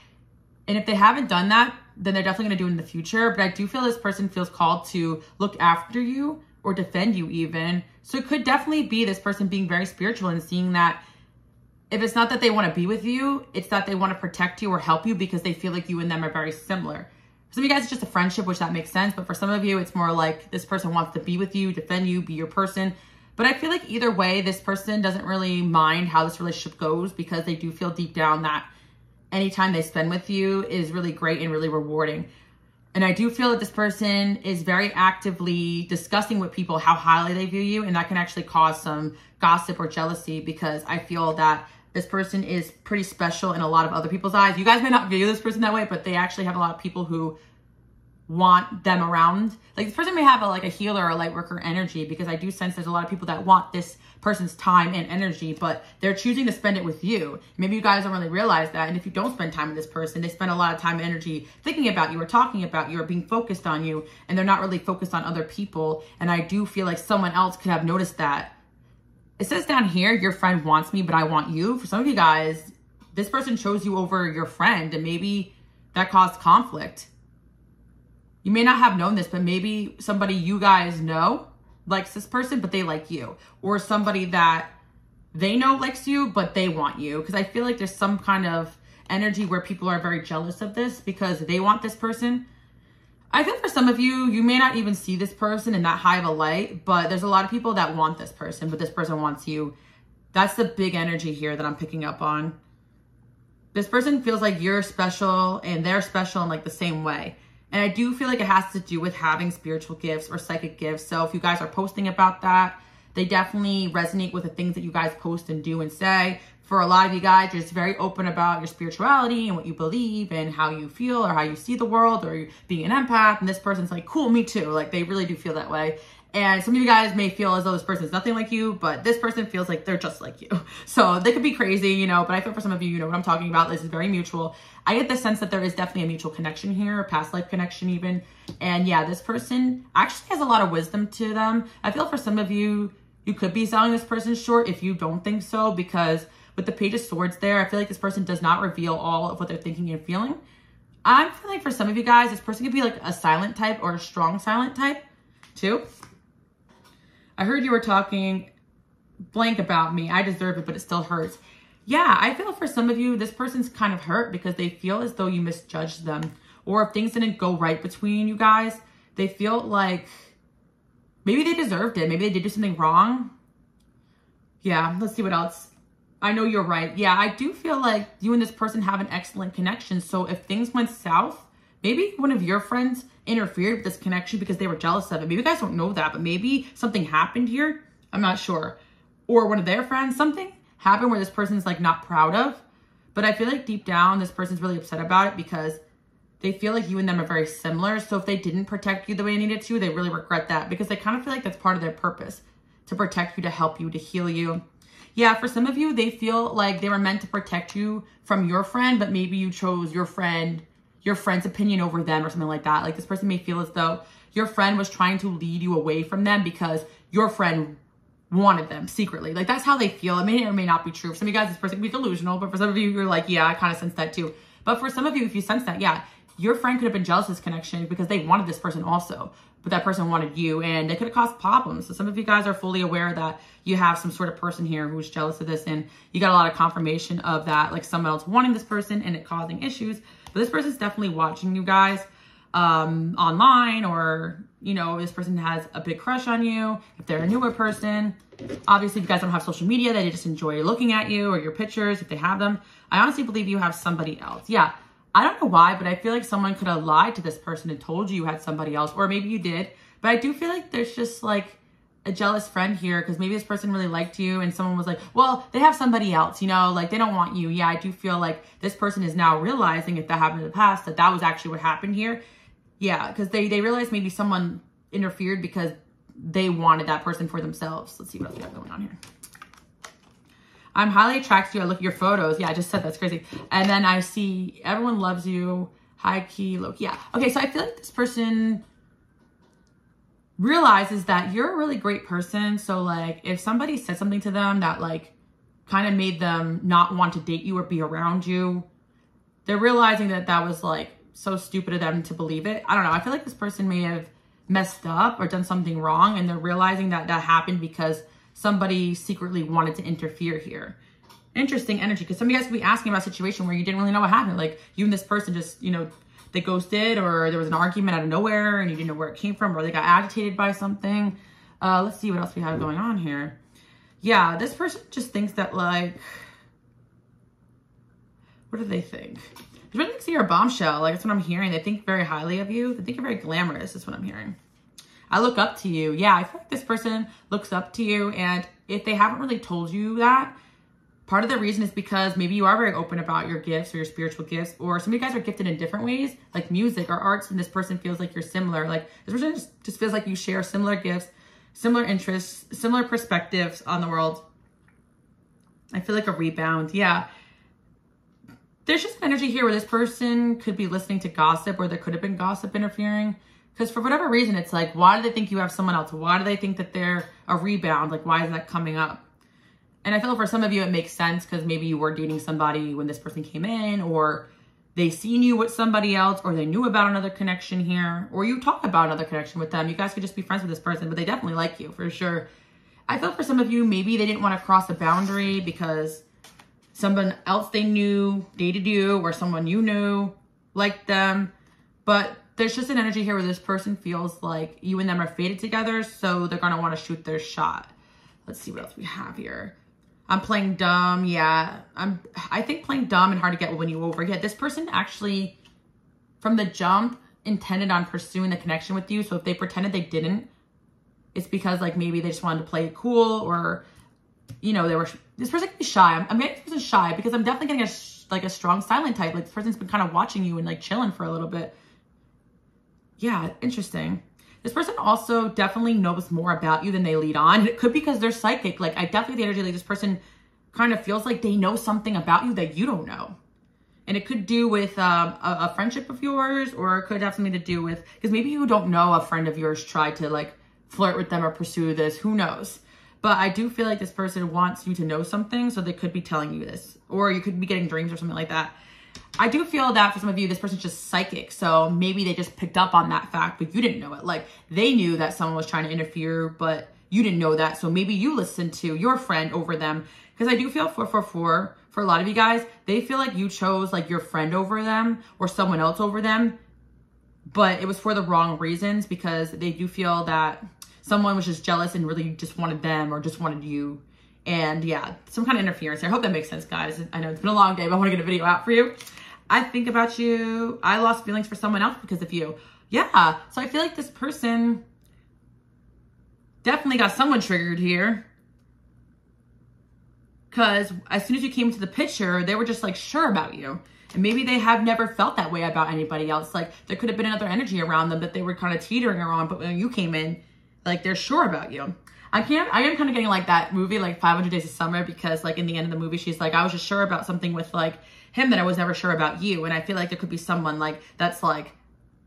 And if they haven't done that, then they're definitely going to do it in the future. But I do feel this person feels called to look after you or defend you even. So it could definitely be this person being very spiritual and seeing that if it's not that they want to be with you, it's that they want to protect you or help you because they feel like you and them are very similar. For some of you guys, it's just a friendship, which that makes sense. But for some of you, it's more like this person wants to be with you, defend you, be your person. But I feel like either way, this person doesn't really mind how this relationship goes because they do feel deep down that anytime they spend with you is really great and really rewarding. And I do feel that this person is very actively discussing with people how highly they view you. And that can actually cause some gossip or jealousy because I feel that this person is pretty special in a lot of other people's eyes. You guys may not view this person that way, but they actually have a lot of people who want them around. Like this person may have a, like a healer or a light worker energy because I do sense there's a lot of people that want this person's time and energy, but they're choosing to spend it with you. Maybe you guys don't really realize that. And if you don't spend time with this person, they spend a lot of time and energy thinking about you or talking about you or being focused on you, and they're not really focused on other people. And I do feel like someone else could have noticed that. It says down here, your friend wants me, but I want you. For some of you guys, this person chose you over your friend, and maybe that caused conflict you may not have known this, but maybe somebody you guys know likes this person, but they like you. Or somebody that they know likes you, but they want you. Because I feel like there's some kind of energy where people are very jealous of this because they want this person. I think for some of you, you may not even see this person in that high of a light, but there's a lot of people that want this person, but this person wants you. That's the big energy here that I'm picking up on. This person feels like you're special and they're special in like the same way. And I do feel like it has to do with having spiritual gifts or psychic gifts. So if you guys are posting about that, they definitely resonate with the things that you guys post and do and say. For a lot of you guys, you're just very open about your spirituality and what you believe and how you feel or how you see the world or being an empath. And this person's like, cool, me too. Like they really do feel that way. And some of you guys may feel as though this person is nothing like you, but this person feels like they're just like you. *laughs* So they could be crazy, you know, but I feel for some of you, you know what I'm talking about. This is very mutual. I get the sense that there is definitely a mutual connection here, a past life connection even. And yeah, this person actually has a lot of wisdom to them. I feel for some of you, you could be selling this person short if you don't think so, because with the Page of Swords there, I feel like this person does not reveal all of what they're thinking and feeling. I'm feeling for some of you guys, this person could be like a silent type or a strong silent type too. I heard you were talking blank about me. I deserve it, but it still hurts. Yeah, I feel for some of you, this person's kind of hurt because they feel as though you misjudged them. Or if things didn't go right between you guys, they feel like maybe they deserved it. Maybe they did do something wrong. Yeah, let's see what else. I know you're right. Yeah, I do feel like you and this person have an excellent connection. So if things went south, maybe one of your friends interfered with this connection because they were jealous of it. Maybe you guys don't know that, but maybe something happened here. I'm not sure. Or one of their friends, something happened where this person's like not proud of. But I feel like deep down, this person's really upset about it because they feel like you and them are very similar. So if they didn't protect you the way they needed to, they really regret that because they kind of feel like that's part of their purpose to protect you, to help you, to heal you. Yeah, for some of you, they feel like they were meant to protect you from your friend, but maybe you chose your friend your friend's opinion over them or something like that. Like this person may feel as though your friend was trying to lead you away from them because your friend wanted them secretly. Like that's how they feel. It may or may not be true. For some of you guys, this person can be delusional, but for some of you, you're like, yeah, I kind of sense that too. But for some of you, if you sense that, yeah, your friend could have been jealous of this connection because they wanted this person also, but that person wanted you and it could have caused problems. So some of you guys are fully aware that you have some sort of person here who's jealous of this and you got a lot of confirmation of that, like someone else wanting this person and it causing issues. But this person's definitely watching you guys um, online or, you know, this person has a big crush on you. If they're a newer person, obviously if you guys don't have social media, they just enjoy looking at you or your pictures if they have them. I honestly believe you have somebody else. Yeah, I don't know why, but I feel like someone could have lied to this person and told you you had somebody else, or maybe you did. But I do feel like there's just like a jealous friend here because maybe this person really liked you and someone was like, well, they have somebody else, you know, like they don't want you. Yeah, I do feel like this person is now realizing if that happened in the past that that was actually what happened here. Yeah, because they, they realized maybe someone interfered because they wanted that person for themselves. Let's see what else we got going on here. I'm highly attracted to you. I look at your photos. Yeah, I just said that's crazy. And then I see everyone loves you. High key, low key. Yeah. Okay, so I feel like this person realizes that you're a really great person. So like if somebody said something to them that like kind of made them not want to date you or be around you, they're realizing that that was like so stupid of them to believe it. I don't know. I feel like this person may have messed up or done something wrong and they're realizing that that happened because somebody secretly wanted to interfere here. Interesting energy because some of you guys could be asking about a situation where you didn't really know what happened. Like you and this person just, you know, they ghosted or there was an argument out of nowhere and you didn't know where it came from or they got agitated by something. Uh, let's see what else we have going on here. Yeah, this person just thinks that like, what do they think? They really think you're a bombshell. Like that's what I'm hearing. They think very highly of you. They think you're very glamorous is what I'm hearing. I look up to you. Yeah, I feel like this person looks up to you. And if they haven't really told you that, Part of the reason is because maybe you are very open about your gifts or your spiritual gifts, or some of you guys are gifted in different ways, like music or arts, and this person feels like you're similar. Like this person just, just feels like you share similar gifts, similar interests, similar perspectives on the world. I feel like a rebound. Yeah. There's just an energy here where this person could be listening to gossip or there could have been gossip interfering. Because for whatever reason, it's like, why do they think you have someone else? Why do they think that they're a rebound? Like, why is that coming up? And I feel for some of you, it makes sense because maybe you were dating somebody when this person came in, or they seen you with somebody else, or they knew about another connection here, or you talk about another connection with them. You guys could just be friends with this person, but they definitely like you for sure. I feel for some of you, maybe they didn't want to cross a boundary because someone else they knew dated you, or someone you knew liked them. But there's just an energy here where this person feels like you and them are fated together, so they're going to want to shoot their shot. Let's see what else we have here. I'm playing dumb. Yeah. I'm I think playing dumb and hard to get will win you over. Yeah, this person actually from the jump intended on pursuing the connection with you. So if they pretended they didn't, it's because like maybe they just wanted to play it cool or you know, they were this person can be shy. I'm, I'm getting this person shy because I'm definitely getting a like a strong silent type. Like this person's been kind of watching you and like chilling for a little bit. Yeah, interesting. This person also definitely knows more about you than they lead on. It could be because they're psychic. Like I definitely the energy like this person kind of feels like they know something about you that you don't know. And it could do with um, a, a, friendship of yours or it could have something to do with, because maybe you don't know a friend of yours tried to like flirt with them or pursue this. Who knows? But I do feel like this person wants you to know something. So they could be telling you this. Or you could be getting dreams or something like that. I do feel that for some of you, this person's just psychic. So maybe they just picked up on that fact, but you didn't know it. Like they knew that someone was trying to interfere, but you didn't know that. So maybe you listened to your friend over them. Because I do feel 444 for a lot of you guys, they feel like you chose like your friend over them or someone else over them. But it was for the wrong reasons because they do feel that someone was just jealous and really just wanted them or just wanted you and yeah, some kind of interference. I hope that makes sense, guys. I know it's been a long day, but I want to get a video out for you. I think about you. I lost feelings for someone else because of you. Yeah. So I feel like this person definitely got someone triggered here. Because as soon as you came into the picture, they were just like sure about you. And maybe they have never felt that way about anybody else. Like there could have been another energy around them that they were kind of teetering around. But when you came in, like they're sure about you. I can't, I am kind of getting like that movie, like 500 Days of Summer, because like in the end of the movie, she's like, I was just sure about something with like him that I was never sure about you. And I feel like there could be someone like that's like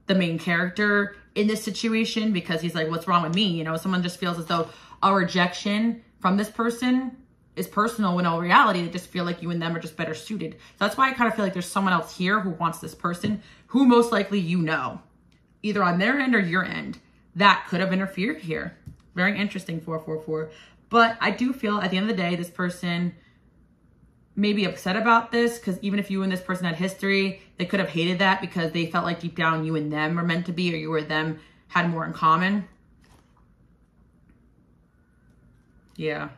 the main character in this situation because he's like, what's wrong with me? You know, someone just feels as though a rejection from this person is personal when all reality they just feel like you and them are just better suited. So that's why I kind of feel like there's someone else here who wants this person who most likely you know, either on their end or your end, that could have interfered here. Very interesting 444. But I do feel at the end of the day, this person may be upset about this because even if you and this person had history, they could have hated that because they felt like deep down you and them were meant to be or you or them had more in common. Yeah.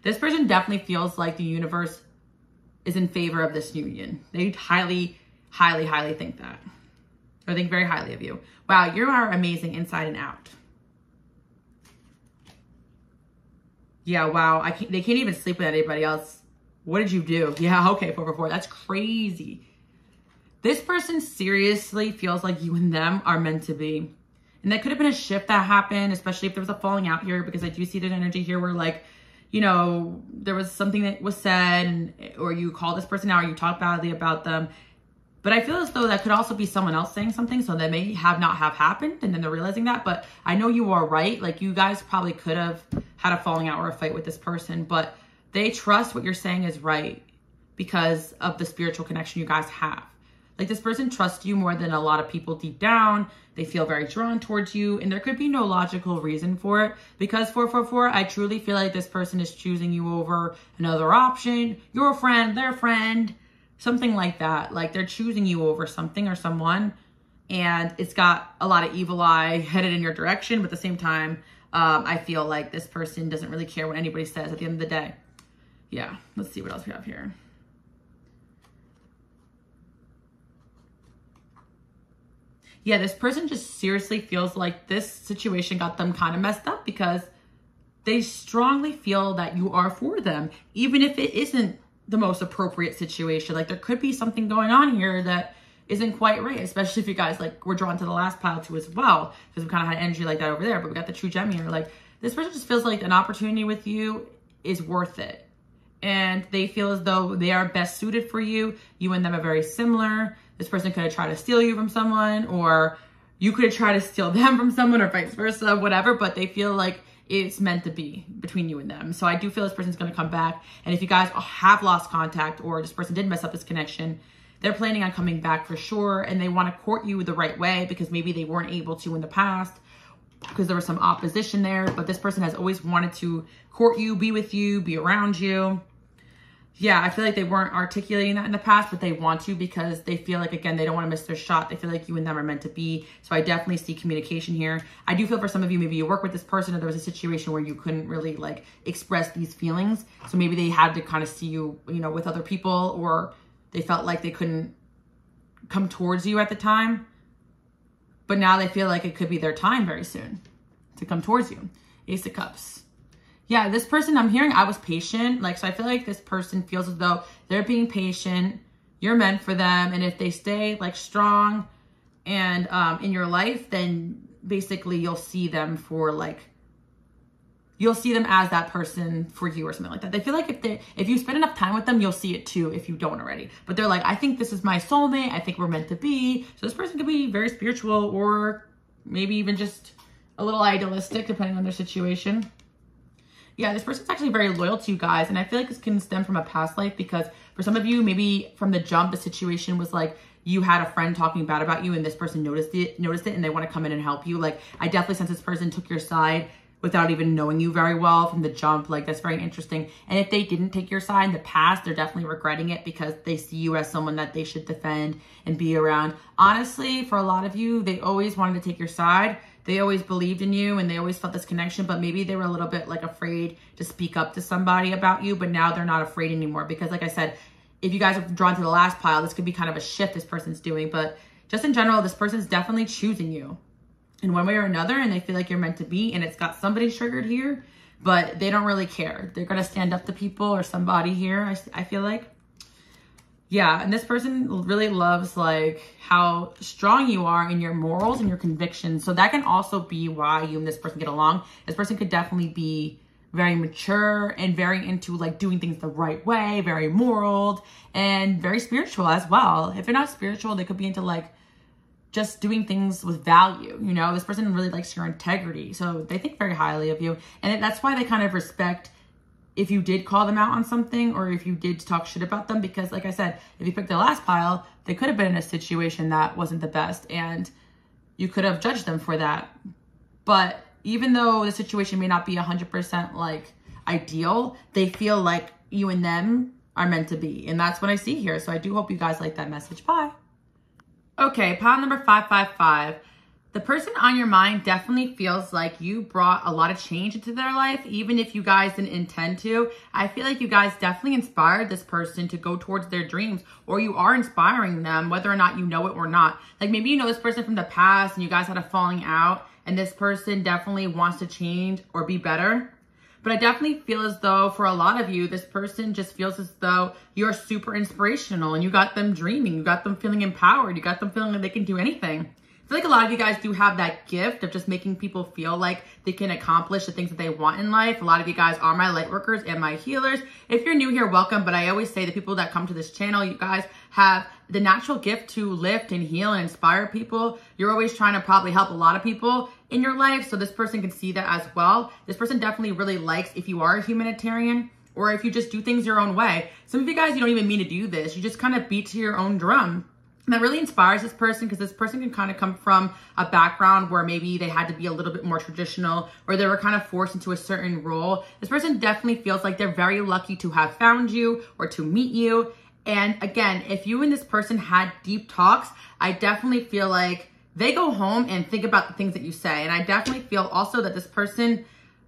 This person definitely feels like the universe is in favor of this union. They highly, highly, highly think that. Or think very highly of you. Wow, you are amazing inside and out. Yeah, wow. I can't, they can't even sleep with anybody else. What did you do? *laughs* Yeah, okay, Four 444. That's crazy. This person seriously feels like you and them are meant to be. And that could have been a shift that happened, especially if there was a falling out here, because I do see that energy here where like, you know, there was something that was said and, or you call this person out or you talk badly about them but I feel as though that could also be someone else saying something, so that may have not have happened, and then they're realizing that. But I know you are right. Like you guys probably could have had a falling out or a fight with this person, but they trust what you're saying is right because of the spiritual connection you guys have. Like this person trusts you more than a lot of people deep down. They feel very drawn towards you and there could be no logical reason for it because 444, I truly feel like this person is choosing you over another option, your friend, their friend, something like that. Like they're choosing you over something or someone and it's got a lot of evil eye headed in your direction. But at the same time, um, I feel like this person doesn't really care what anybody says at the end of the day. Yeah, let's see what else we have here. yeah, this person just seriously feels like this situation got them kind of messed up because they strongly feel that you are for them, even if it isn't the most appropriate situation. Like there could be something going on here that isn't quite right, especially if you guys like were drawn to the last pile too as well, because we kind of had energy like that over there, but we got the true gem here. Like this person just feels like an opportunity with you is worth it. And they feel as though they are best suited for you. You and them are very similar this person could have tried to steal you from someone or you could have tried to steal *laughs* them from someone or vice versa, whatever, but they feel like it's meant to be between you and them. So I do feel this person's going to come back. And if you guys have lost contact or this person did mess up this connection, they're planning on coming back for sure. And they want to court you the right way because maybe they weren't able to in the past because there was some opposition there. But this person has always wanted to court you, be with you, be around you yeah, I feel like they weren't articulating that in the past, but they want to because they feel like, again, they don't want to miss their shot. They feel like you and them are meant to be. So I definitely see communication here. I do feel for some of you, maybe you work with this person or there was a situation where you couldn't really like express these feelings. So maybe they had to kind of see you, you know, with other people or they felt like they couldn't come towards you at the time. But now they feel like it could be their time very soon to come towards you. Ace of Cups yeah, this person I'm hearing I was patient. Like, so I feel like this person feels as though they're being patient. You're meant for them. And if they stay like strong and um, in your life, then basically you'll see them for like, you'll see them as that person for you or something like that. They feel like if they, if you spend enough time with them, you'll see it too if you don't already. But they're like, I think this is my soulmate. I think we're meant to be. So this person could be very spiritual or maybe even just a little idealistic depending on their situation yeah, this person's actually very loyal to you guys. And I feel like this can stem from a past life because for some of you, maybe from the jump, the situation was like you had a friend talking bad about you and this person noticed it, noticed it and they want to come in and help you. Like I definitely sense this person took your side without even knowing you very well from the jump. Like that's very interesting. And if they didn't take your side in the past, they're definitely regretting it because they see you as someone that they should defend and be around. Honestly, for a lot of you, they always wanted to take your side they always believed in you and they always felt this connection, but maybe they were a little bit like afraid to speak up to somebody about you, but now they're not afraid anymore. Because like I said, if you guys are drawn to the last pile, this could be kind of a shift this person's doing, but just in general, this person's definitely choosing you in one way or another. And they feel like you're meant to be and it's got somebody triggered here, but they don't really care. They're going to stand up to people or somebody here. I, I feel like yeah, and this person really loves like how strong you are in your morals and your convictions. So that can also be why you and this person get along. This person could definitely be very mature and very into like doing things the right way, very moral and very spiritual as well. If they're not spiritual, they could be into like just doing things with value. You know, this person really likes your integrity. So they think very highly of you. And that's why they kind of respect if you did call them out on something or if you did talk shit about them because like I said, if you picked the last pile, they could have been in a situation that wasn't the best and you could have judged them for that. But even though the situation may not be 100% like ideal, they feel like you and them are meant to be. And that's what I see here. So I do hope you guys like that message. Bye. Okay, pile number 555 the person on your mind definitely feels like you brought a lot of change into their life, even if you guys didn't intend to. I feel like you guys definitely inspired this person to go towards their dreams, or you are inspiring them, whether or not you know it or not. Like maybe you know this person from the past and you guys had a falling out, and this person definitely wants to change or be better. But I definitely feel as though for a lot of you, this person just feels as though you're super inspirational and you got them dreaming, you got them feeling empowered, you got them feeling like they can do anything. Feel like a lot of you guys do have that gift of just making people feel like they can accomplish the things that they want in life. A lot of you guys are my light workers and my healers. If you're new here, welcome. But I always say the people that come to this channel, you guys have the natural gift to lift and heal and inspire people. You're always trying to probably help a lot of people in your life. So this person can see that as well. This person definitely really likes if you are a humanitarian or if you just do things your own way. Some of you guys, you don't even mean to do this. You just kind of beat to your own drum that really inspires this person because this person can kind of come from a background where maybe they had to be a little bit more traditional or they were kind of forced into a certain role. This person definitely feels like they're very lucky to have found you or to meet you. And again, if you and this person had deep talks, I definitely feel like they go home and think about the things that you say. And I definitely feel also that this person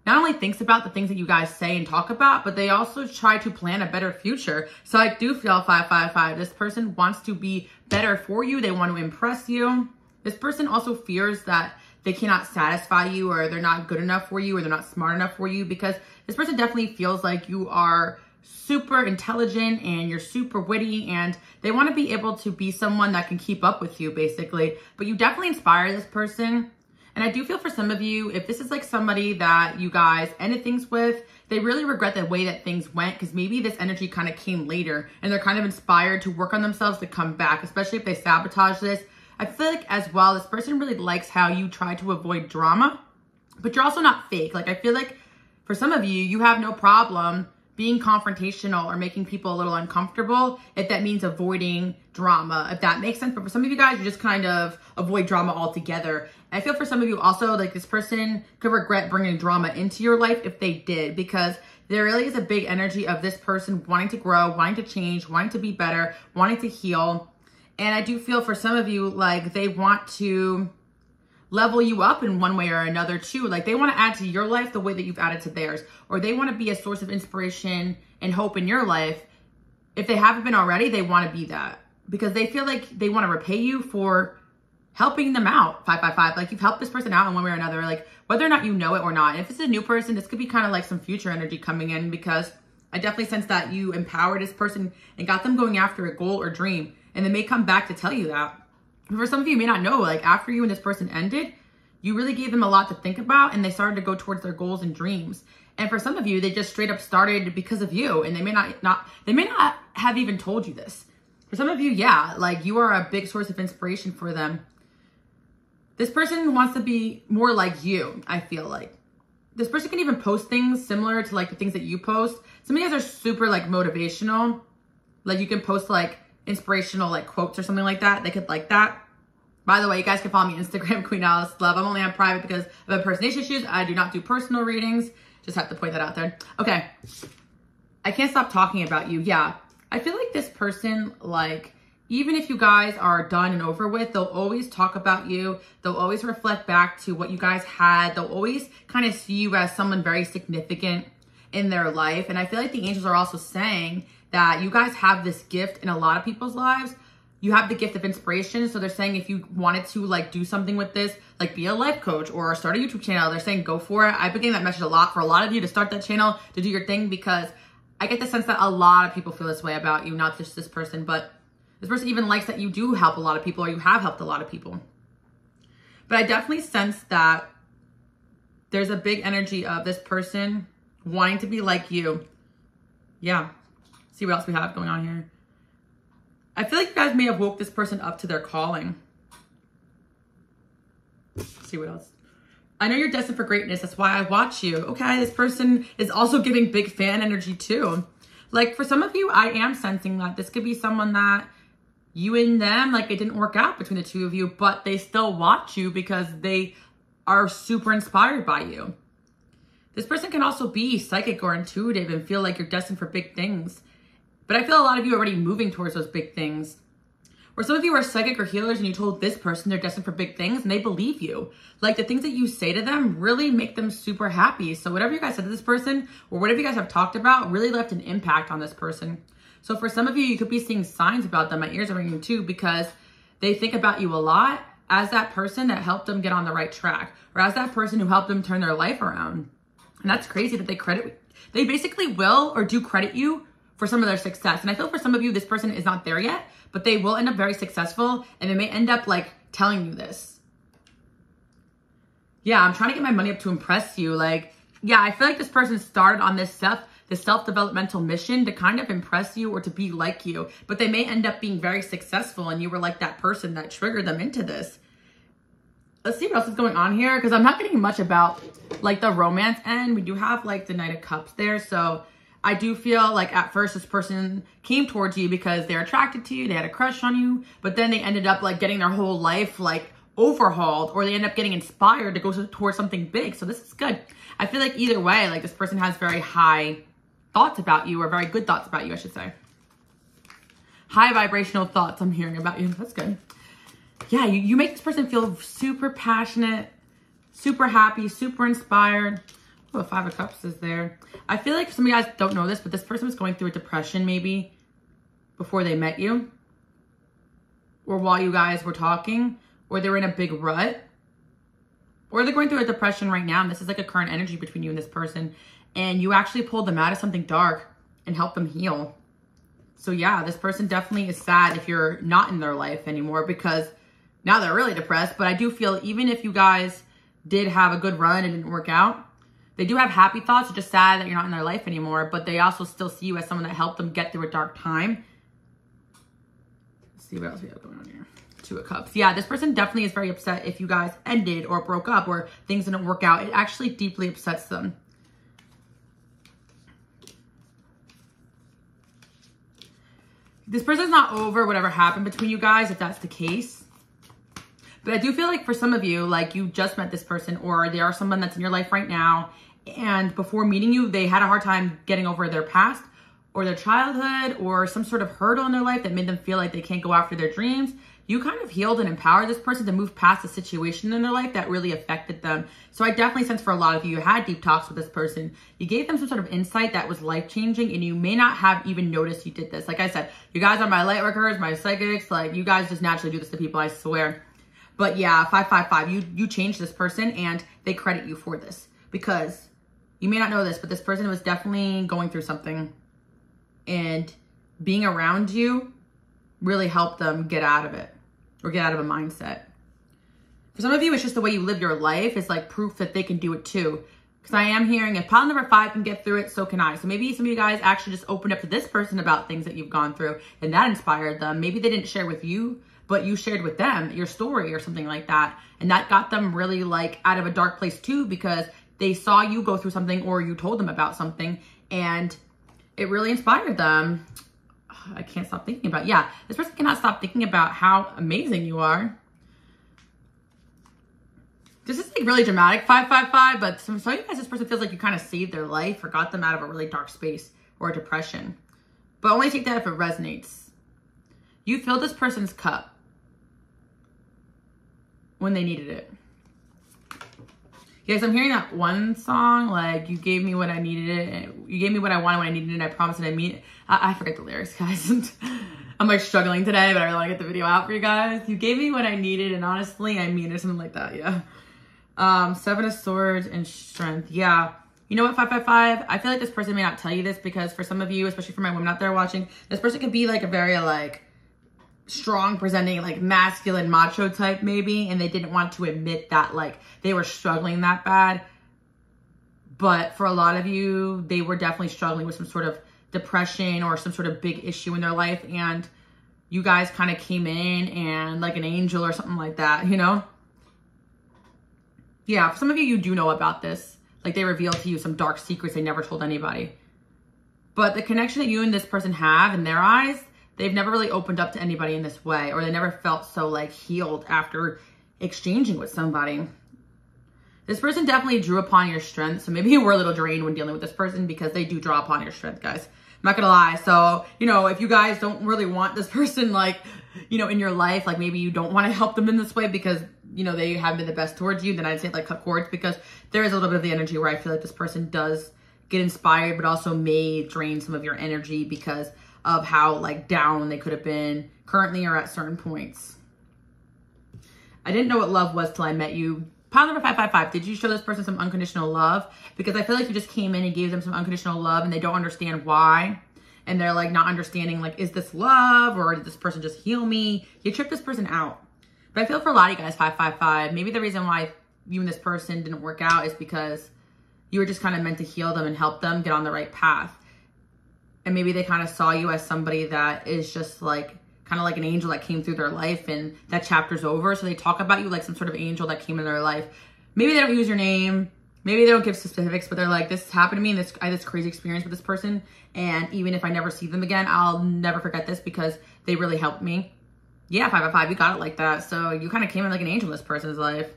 not only thinks about the things that you guys say and talk about, but they also try to plan a better future. So I do feel 555. This person wants to be better for you. They want to impress you. This person also fears that they cannot satisfy you or they're not good enough for you or they're not smart enough for you because this person definitely feels like you are super intelligent and you're super witty and they want to be able to be someone that can keep up with you basically. But you definitely inspire this person and I do feel for some of you, if this is like somebody that you guys ended things with, they really regret the way that things went because maybe this energy kind of came later and they're kind of inspired to work on themselves to come back, especially if they sabotage this. I feel like as well, this person really likes how you try to avoid drama, but you're also not fake. Like I feel like for some of you, you have no problem being confrontational or making people a little uncomfortable if that means avoiding drama, if that makes sense. But for some of you guys, you just kind of avoid drama altogether. And I feel for some of you also, like this person could regret bringing drama into your life if they did, because there really is a big energy of this person wanting to grow, wanting to change, wanting to be better, wanting to heal. And I do feel for some of you, like they want to level you up in one way or another too. Like they want to add to your life the way that you've added to theirs, or they want to be a source of inspiration and hope in your life. If they haven't been already, they want to be that because they feel like they want to repay you for helping them out. Five, five, five. Like you've helped this person out in one way or another. Like whether or not you know it or not. if it's a new person, this could be kind of like some future energy coming in because I definitely sense that you empowered this person and got them going after a goal or dream. And they may come back to tell you that for some of you, may not know, like after you and this person ended, you really gave them a lot to think about and they started to go towards their goals and dreams. And for some of you, they just straight up started because of you and they may not, not, they may not have even told you this. For some of you, yeah, like you are a big source of inspiration for them. This person wants to be more like you, I feel like. This person can even post things similar to like the things that you post. Some of you guys are super like motivational. Like you can post like inspirational like quotes or something like that, they could like that. By the way, you guys can follow me Instagram, *laughs* Queen Alice Love. I'm only on private because of impersonation issues. I do not do personal readings. Just have to point that out there. Okay. I can't stop talking about you. Yeah. I feel like this person, like, even if you guys are done and over with, they'll always talk about you. They'll always reflect back to what you guys had. They'll always kind of see you as someone very significant in their life. And I feel like the angels are also saying that you guys have this gift in a lot of people's lives. You have the gift of inspiration. So they're saying if you wanted to like do something with this, like be a life coach or start a YouTube channel, they're saying go for it. I've been getting that message a lot for a lot of you to start that channel, to do your thing because I get the sense that a lot of people feel this way about you, not just this person, but this person even likes that you do help a lot of people or you have helped a lot of people. But I definitely sense that there's a big energy of this person wanting to be like you. Yeah see what else we have going on here. I feel like you guys may have woke this person up to their calling. Let's see what else. I know you're destined for greatness. That's why I watch you. Okay, this person is also giving big fan energy too. Like for some of you, I am sensing that this could be someone that you and them, like it didn't work out between the two of you, but they still watch you because they are super inspired by you. This person can also be psychic or intuitive and feel like you're destined for big things. But I feel a lot of you are already moving towards those big things. Or some of you are psychic or healers and you told this person they're destined for big things and they believe you. Like the things that you say to them really make them super happy. So whatever you guys said to this person or whatever you guys have talked about really left an impact on this person. So for some of you, you could be seeing signs about them. My ears are ringing too because they think about you a lot as that person that helped them get on the right track or as that person who helped them turn their life around. And that's crazy that they credit, they basically will or do credit you for some of their success. And I feel for some of you, this person is not there yet, but they will end up very successful and they may end up like telling you this. Yeah, I'm trying to get my money up to impress you. Like, yeah, I feel like this person started on this stuff, this self-developmental mission to kind of impress you or to be like you, but they may end up being very successful and you were like that person that triggered them into this. Let's see what else is going on here because I'm not getting much about like the romance end. We do have like the Knight of Cups there, so I do feel like at first this person came towards you because they're attracted to you, they had a crush on you, but then they ended up like getting their whole life like overhauled or they end up getting inspired to go towards something big. So this is good. I feel like either way, like this person has very high thoughts about you or very good thoughts about you, I should say. High vibrational thoughts I'm hearing about you. That's good. Yeah, you, you make this person feel super passionate, super happy, super inspired. Oh, Five of Cups is there. I feel like some of you guys don't know this, but this person was going through a depression maybe before they met you or while you guys were talking or they were in a big rut or they're going through a depression right now and this is like a current energy between you and this person and you actually pulled them out of something dark and helped them heal. So yeah, this person definitely is sad if you're not in their life anymore because now they're really depressed. But I do feel even if you guys did have a good run and didn't work out, they do have happy thoughts. Just sad that you're not in their life anymore, but they also still see you as someone that helped them get through a dark time. Let's see what else we have going on here. Two of Cups. Yeah, this person definitely is very upset if you guys ended or broke up or things didn't work out. It actually deeply upsets them. This person's not over whatever happened between you guys, if that's the case. But I do feel like for some of you, like you just met this person or they are someone that's in your life right now. And before meeting you, they had a hard time getting over their past or their childhood or some sort of hurdle in their life that made them feel like they can't go after their dreams you kind of healed and empowered this person to move past a situation in their life that really affected them. So I definitely sense for a lot of you, you had deep talks with this person. You gave them some sort of insight that was life changing and you may not have even noticed you did this. Like I said, you guys are my light workers, my psychics, like you guys just naturally do this to people, I swear. But yeah, 555, you, you changed this person and they credit you for this because you may not know this, but this person was definitely going through something and being around you really helped them get out of it or get out of a mindset. For some of you, it's just the way you live your life is like proof that they can do it too. Because I am hearing if pile number five can get through it, so can I. So maybe some of you guys actually just opened up to this person about things that you've gone through and that inspired them. Maybe they didn't share with you, but you shared with them your story or something like that. And that got them really like out of a dark place too because they saw you go through something or you told them about something and it really inspired them. I can't stop thinking about. Yeah, this person cannot stop thinking about how amazing you are. This is like really dramatic, 555, but some, some of you guys, this person feels like you kind of saved their life or got them out of a really dark space or a depression. But only take that if it resonates. You filled this person's cup when they needed it. Yes, I'm hearing that one song, like, you gave me what I needed it. You gave me what I wanted when I needed it. and I promised and I mean I, I forget the lyrics, guys. *laughs* I'm like struggling today, but I really want to get the video out for you guys. You gave me what I needed, and honestly, I mean it, or something like that, yeah. Um, Seven of Swords and Strength, yeah. You know what, 555? I feel like this person may not tell you this because for some of you, especially for my women out there watching, this person can be like a very like strong presenting like masculine macho type maybe and they didn't want to admit that like they were struggling that bad. But for a lot of you they were definitely struggling with some sort of depression or some sort of big issue in their life and you guys kind of came in and like an angel or something like that you know? Yeah for some of you you do know about this. Like they revealed to you some dark secrets they never told anybody. But the connection that you and this person have in their eyes they've never really opened up to anybody in this way or they never felt so like healed after exchanging with somebody. This person definitely drew upon your strength. So maybe you were a little drained when dealing with this person because they do draw upon your strength, guys. I'm not gonna lie. So, you know, if you guys don't really want this *laughs* person like, you know, in your life, like maybe you don't want to help them in this way because, you know, they haven't been the best towards you, then I'd say like cut cords because there is a little bit of the energy where I feel like this person does get inspired, but also may drain some of your energy because of how like down they could have been currently or at certain points. I didn't know what love was till I met you. Pile number 555, did you show this person some unconditional love? Because I feel like you just came in and gave them some unconditional love and they don't understand why. And they're like not understanding like, is this love or did this person just heal me? You tripped this person out. But I feel for a lot of you guys, 555, maybe the reason why you and this person didn't work out is because you were just kind of meant to heal them and help them get on the right path and maybe they kind of saw you as somebody that is just like kind of like an angel that came through their life and that chapter's over. So they talk about you like some sort of angel that came in their life. Maybe they don't use your name. maybe they don't give specifics, but they're like, this happened to me and this, I had this crazy experience with this person. And even if I never see them again, I'll never forget this because they really helped me. Yeah, five by five, you got it like that. So you kind of came in like an angel in this person's life.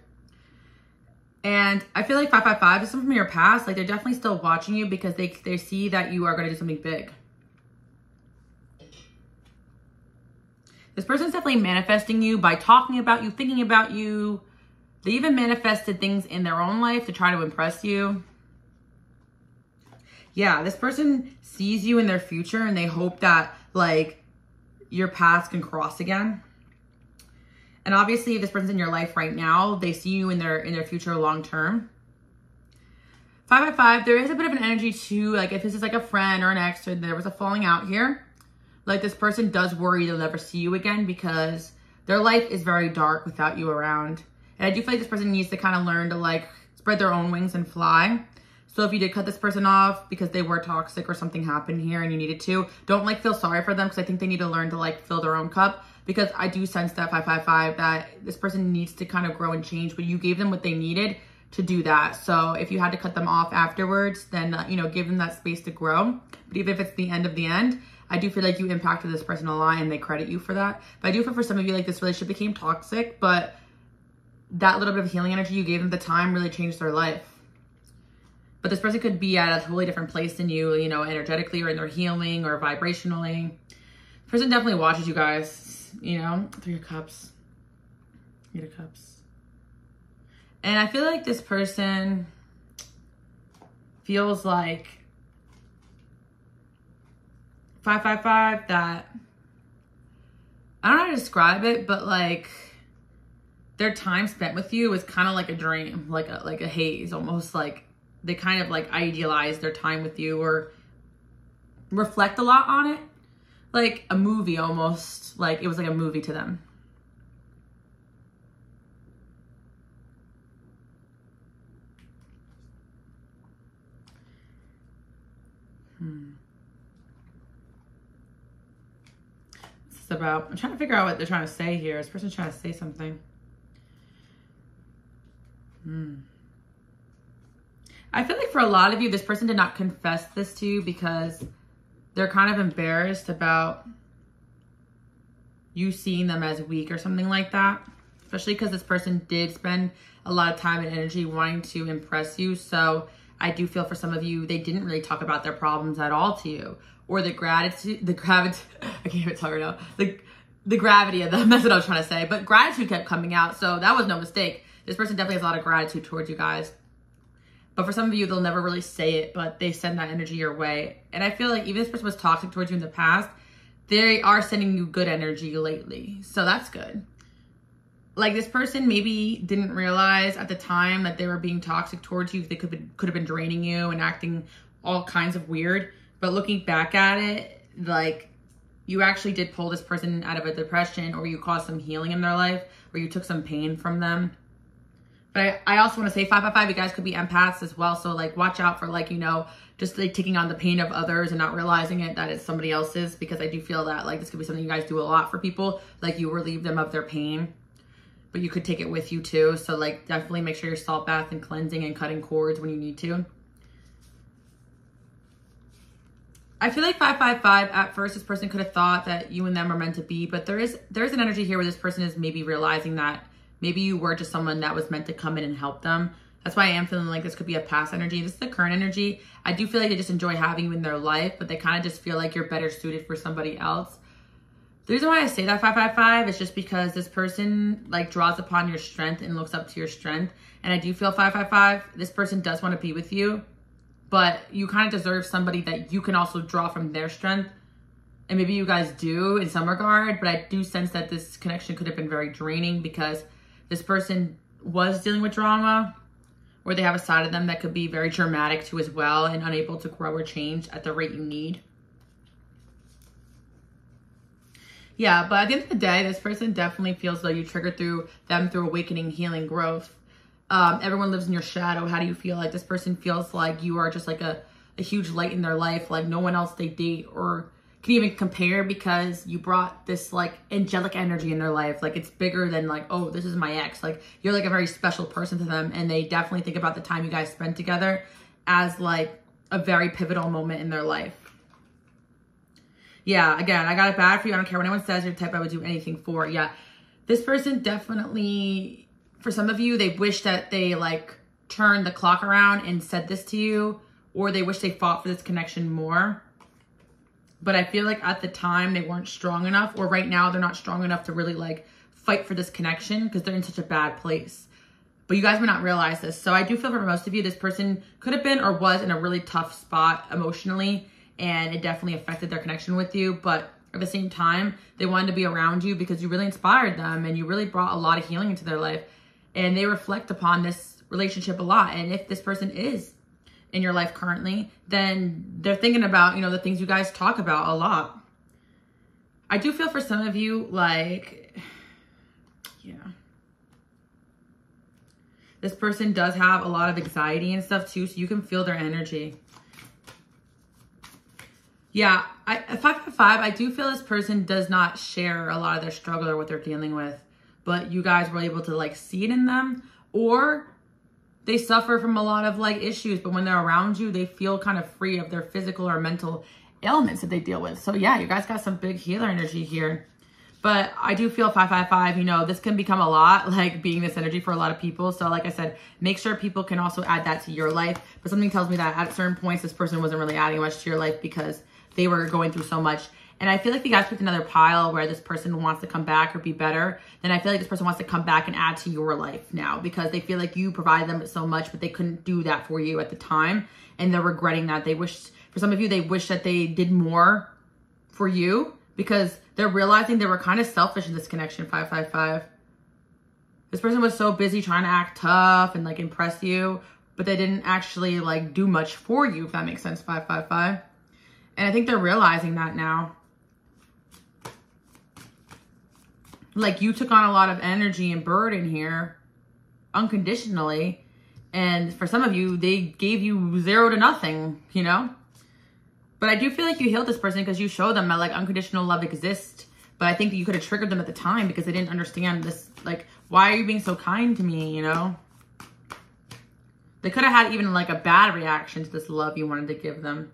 And I feel like 555 is something from your past. Like they're definitely still watching you because they, they see that you are going to do something big. This person's definitely manifesting you by talking about you, thinking about you. They even manifested things in their own life to try to impress you. Yeah, this person sees you in their future and they hope that like your paths can cross again. And obviously, if this person's in your life right now, they see you in their in their future long term. Five by five, there is a bit of an energy too. Like if this is like a friend or an ex, or there was a falling out here, like this person does worry they'll never see you again because their life is very dark without you around. And I do feel like this person needs to kind of learn to like spread their own wings and fly. So if you did cut this person off because they were toxic or something happened here and you needed to, don't like feel sorry for them because I think they need to learn to like fill their own cup because I do sense that 555 that this person needs to kind of grow and change, but you gave them what they needed to do that. So if you had to cut them off afterwards, then, uh, you know, give them that space to grow. But even if it's the end of the end, I do feel like you impacted this person a lot and they credit you for that. But I do feel for some of you like this relationship became toxic, but that little bit of healing energy you gave them the time really changed their life. But this person could be at a totally different place than you, you know, energetically or in their healing or vibrationally. Person definitely watches you guys you know, Three of Cups, Eight of Cups. And I feel like this person feels like 555 that I don't know how to describe it, but like their time spent with you was kind of like a dream, like a like a haze, almost like they kind of like idealize their time with you or reflect a lot on it like a movie almost. Like it was like a movie to them. Hmm. Is about, I'm trying to figure out what they're trying to say here. This person's trying to say something. Hmm. I feel like for a lot of you, this person did not confess this to you because they're kind of embarrassed about you seeing them as weak or something like that. Especially because this person did spend a lot of time and energy wanting to impress you. So I do feel for some of you, they didn't really talk about their problems at all to you. Or the gratitude, the gravity, *laughs* I can't even tell right now. The, the gravity of the *laughs* message I was trying to say. But gratitude kept coming out. So that was no mistake. This person definitely has a lot of gratitude towards you guys. But for some of you, they'll never really say it, but they send that energy your way. And I feel like even if this person was toxic towards you in the past, they are sending you good energy lately. So that's good. Like this person maybe didn't realize at the time that they were being toxic towards you. They could been, could have been draining you and acting all kinds of weird. But looking back at it, like you actually did pull this person out of a depression or you caused some healing in their life or you took some pain from them but I, I also want to say five by five, you guys could be empaths as well. So like watch out for like, you know, just like taking on the pain of others and not realizing it that it's somebody else's because I do feel that like this could be something you guys do a lot for people. Like you relieve them of their pain, but you could take it with you too. So like definitely make sure you're salt bath and cleansing and cutting cords when you need to. I feel like 555 at first this person could have thought that you and them are meant to be, but there is there's an energy here where this person is maybe realizing that Maybe you were just someone that was meant to come in and help them. That's why I am feeling like this could be a past energy. This is the current energy. I do feel like they just enjoy having you in their life, but they kind of just feel like you're better suited for somebody else. The reason why I say that 555 is just because this person like draws upon your strength and looks up to your strength. And I do feel 555, this person does want to be with you, but you kind of deserve somebody that you can also draw from their strength. And maybe you guys do in some regard, but I do sense that this connection could have been very draining because this person was dealing with drama or they have a side of them that could be very dramatic too as well and unable to grow or change at the rate you need. Yeah, but at the end of the day, this person definitely feels though you triggered through them through awakening, healing, growth. Um, everyone lives in your shadow. How do you feel? Like this person feels like you are just like a, a huge light in their life, like no one else they date or can even compare because you brought this like angelic energy in their life. Like it's bigger than like, oh, this is my ex. Like you're like a very special person to them and they definitely think about the time you guys spent together as like a very pivotal moment in their life. Yeah, again, I got it bad for you. I don't care what anyone says. Your type I would do anything for. Yeah, this person definitely, for some of you, they wish that they like turned the clock around and said this to you, or they wish they fought for this connection more. But I feel like at the time they weren't strong enough, or right now they're not strong enough to really like fight for this connection because they're in such a bad place. But you guys may not realize this. So I do feel for most of you, this person could have been or was in a really tough spot emotionally, and it definitely affected their connection with you. But at the same time, they wanted to be around you because you really inspired them and you really brought a lot of healing into their life. And they reflect upon this relationship a lot. And if this person is in your life currently, then they're thinking about, you know, the things you guys talk about a lot. I do feel for some of you like, *sighs* yeah. This person does have a lot of anxiety and stuff too, so you can feel their energy. Yeah, I, five five five. I do feel this person does not share a lot of their struggle or what they're dealing with, but you guys were able to like see it in them, or they suffer from a lot of like issues, but when they're around you, they feel kind of free of their physical or mental ailments that they deal with. So yeah, you guys got some big healer energy here. But I do feel 555, you know, this can become a lot, *laughs* like being this energy for a lot of people. So like I said, make sure people can also add that to your life. But something tells me that at certain points, this person wasn't really adding much to your life because they were going through so much. And I feel like you guys picked another pile where this person wants to come back or be better. Then I feel like this person wants to come back and add to your life now because they feel like you provided them so much, but they couldn't do that for you at the time. And they're regretting that. They wish, for some of you, they wish that they did more for you because they're realizing they were kind of selfish in this connection, 555. This person was so busy trying to act tough and like impress you, but they didn't actually like do much for you, if that makes sense, 555. And I think they're realizing that now. Like you took on a lot of energy and burden here unconditionally. And for some of you, they gave you zero to nothing, you know? But I do feel like you healed this person because you showed them that like unconditional love exists. But I think that you could have triggered them at the time because they didn't understand this. Like, why are you being so kind to me, you know? They could have had even like a bad reaction to this love you wanted to give them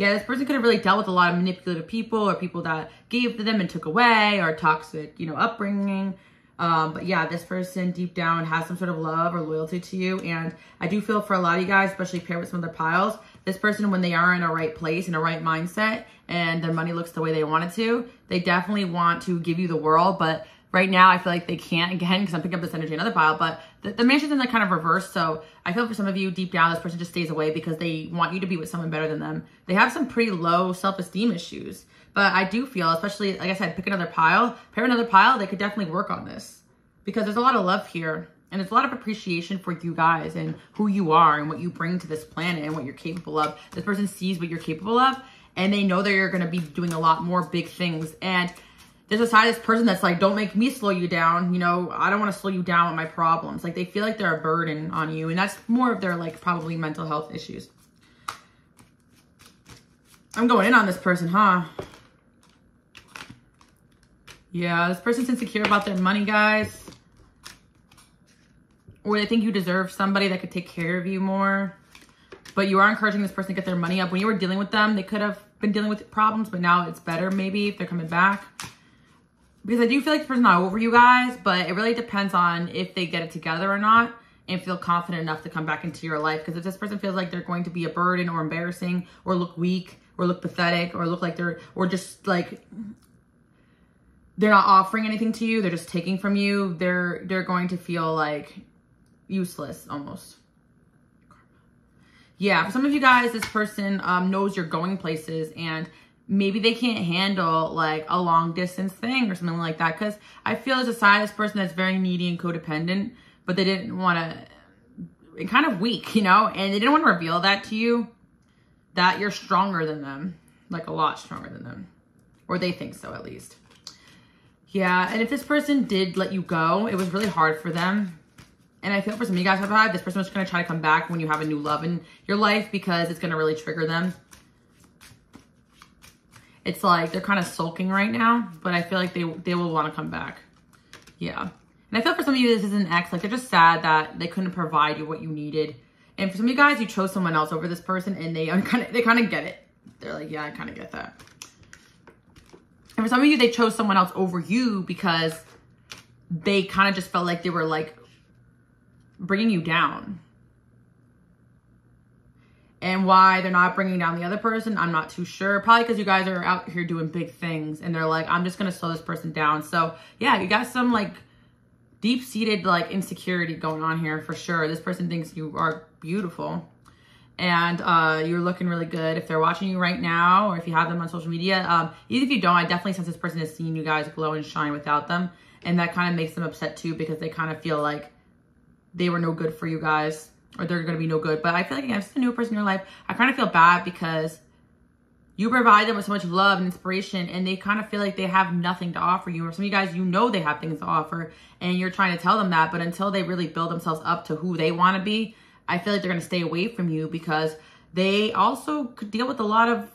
yeah, this person could have really dealt with a lot of manipulative people or people that gave to them and took away or toxic, you know, upbringing. Um, but yeah, this person deep down has some sort of love or loyalty to you. And I do feel for a lot of you guys, especially paired with some of their piles, this person, when they are in a right place, in a right mindset, and their money looks the way they want it to, they definitely want to give you the world. But right now, I feel like they can't again because I'm picking up this energy another pile. But the, the mansion's in the kind of reverse. So I feel for some of you deep down, this person just stays away because they want you to be with someone better than them. They have some pretty low self-esteem issues. But I do feel, especially, like I said, pick another pile, pair another pile, they could definitely work on this. Because there's a lot of love here. And there's a lot of appreciation for you guys and who you are and what you bring to this planet and what you're capable of. This person sees what you're capable of and they know that you're going to be doing a lot more big things. And there's a side of this person that's like, don't make me slow you down. You know, I don't want to slow you down with my problems. Like they feel like they're a burden on you. And that's more of their like probably mental health issues. I'm going in on this person, huh? Yeah, this person's insecure about their money, guys. Or they think you deserve somebody that could take care of you more. But you are encouraging this person to get their money up. When you were dealing with them, they could have been dealing with problems, but now it's better maybe if they're coming back because I do feel like the person's not over you guys, but it really depends on if they get it together or not and feel confident enough to come back into your life. Because if this person feels like they're going to be a burden or embarrassing or look weak or look pathetic or look like they're, or just like they're not offering anything to you, they're just taking from you, they're, they're going to feel like useless almost. Yeah, for some of you guys, this person um, knows you're going places and maybe they can't handle like a long distance thing or something like that. Because I feel as a this person that's very needy and codependent, but they didn't want to, kind of weak, you know, and they didn't want to reveal that to you that you're stronger than them, like a lot stronger than them, or they think so at least. Yeah, and if this person did let you go, it was really hard for them. And I feel for some of you guys have had this person was going to try to come back when you have a new love in your life because it's going to really trigger them It's like they're kind of sulking right now, but I feel like they, they will want to come back. Yeah. And I feel for some of you, this is an ex. Like, they're just sad that they couldn't provide you what you needed. And for some of you guys, you chose someone else over this person, and they *laughs* kind of they kind of get it. They're like, yeah, I kind of get that. And for some of you, they chose someone else over you because they kind of just felt like they were like bringing you down. And why they're not bringing down the other person, I'm not too sure. Probably because you guys are out here doing big things and they're like, I'm just going to slow this person down. So yeah, you got some like deep seated like insecurity going on here for sure. This person thinks you are beautiful and uh, you're looking really good. If they're watching you right now or if you have them on social media, um, even if you don't, I definitely sense this person has seen you guys glow and shine without them. And that kind of makes them upset too because they kind of feel like they were no good for you guys or they're going to be no good. But I feel like, again, if it's a new person in your life, I kind of feel bad because you provide them with so much love and inspiration and they kind of feel like they have nothing to offer you. Or some of you guys, you know they have things to offer and you're trying to tell them that. But until they really build themselves up to who they want to be, I feel like they're going to stay away from you because they also could deal with a lot of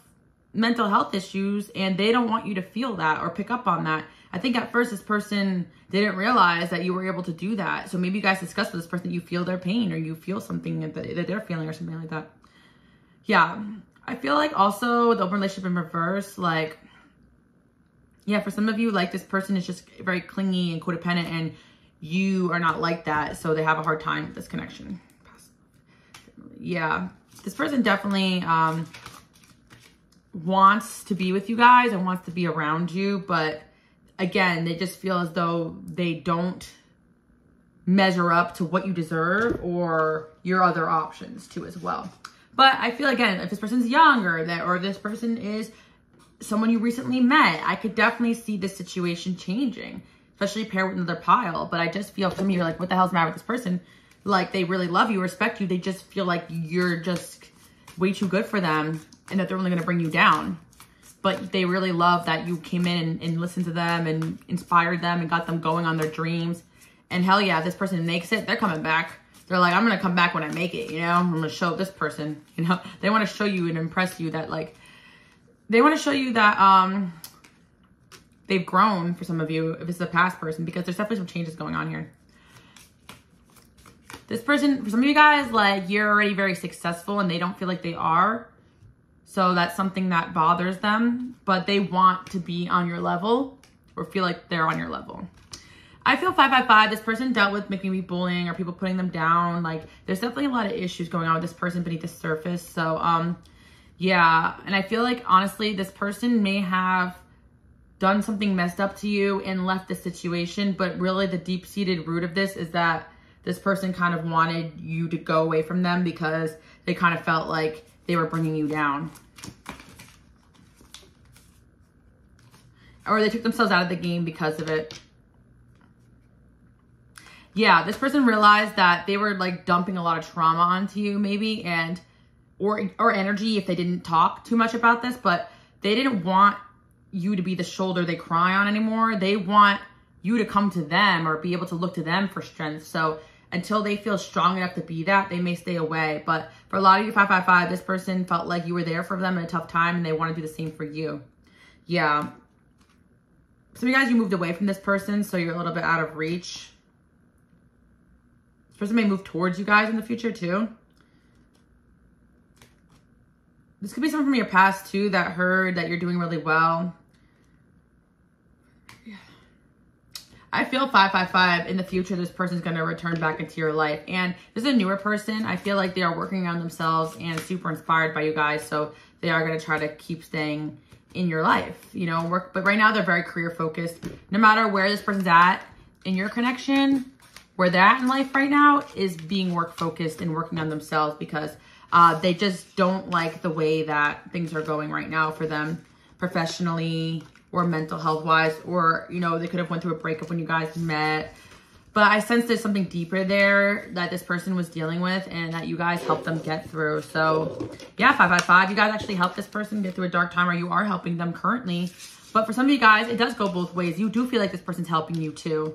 mental health issues and they don't want you to feel that or pick up on that. I think at first this person didn't realize that you were able to do that. So maybe you guys discussed with this person, you feel their pain or you feel something that, they're feeling or something like that. Yeah. I feel like also the open relationship in reverse, like, yeah, for some of you, like this person is just very clingy and codependent and you are not like that. So they have a hard time with this connection. Yeah. This person definitely, um, wants to be with you guys and wants to be around you, but again, they just feel as though they don't measure up to what you deserve or your other options too as well. But I feel again, if this person's younger that or this person is someone you recently met, I could definitely see this situation changing, especially paired with another pile. But I just feel for me, you're like, what the hell's the matter with this person? Like they really love you, respect you. They just feel like you're just way too good for them and that they're only going to bring you down but they really love that you came in and, listened to them and inspired them and got them going on their dreams. And hell yeah, this person makes it, they're coming back. They're like, I'm to come back when I make it, you know? I'm to show this person, *laughs* you know? They want to show you and impress you that like, they want to show you that um they've grown for some of you if it's a past person because there's definitely some changes going on here. This person, for some of you guys, like you're already very successful and they don't feel like they are so that's something that bothers them, but they want to be on your level or feel like they're on your level. I feel 555, this person dealt with making me bullying or people putting them down. Like there's definitely a lot of issues going on with this person beneath the surface. So, um, yeah. And I feel like honestly, this person may have done something messed up to you and left the situation. But really the deep seated root of this is that this person kind of wanted you to go away from them because they kind of felt like they were bringing you down. Or they took themselves out of the game because of it. Yeah, this person realized that they were like dumping a lot of trauma onto you maybe and or or energy if they didn't talk too much about this, but they didn't want you to be the shoulder they cry on anymore. They want you to come to them or be able to look to them for strength. So until they feel strong enough to be that, they may stay away. But for a lot of you 555, this person felt like you were there for them in a tough time and they want to do the same for you. Yeah. Some of you guys, you moved away from this person, so you're a little bit out of reach. This person may move towards you guys in the future too. This could be someone from your past too that heard that you're doing really well. I feel 555 in the future, this person's going to return back into your life. And this is a newer person. I feel like they are working on themselves and super inspired by you guys. So they are going to try to keep staying in your life, you know, work. But right now they're very career focused. No matter where this person's at in your connection, where they're at in life right now is being work focused and working on themselves because uh, they just don't like the way that things are going right now for them professionally, or mental health wise, or, you know, they could have went through a breakup when you guys met. But I sense there's something deeper there that this person was dealing with and that you guys helped them get through. So yeah, 555, you guys actually helped this person get through a dark time or you are helping them currently. But for some of you guys, it does go both ways. You do feel like this person's helping you too.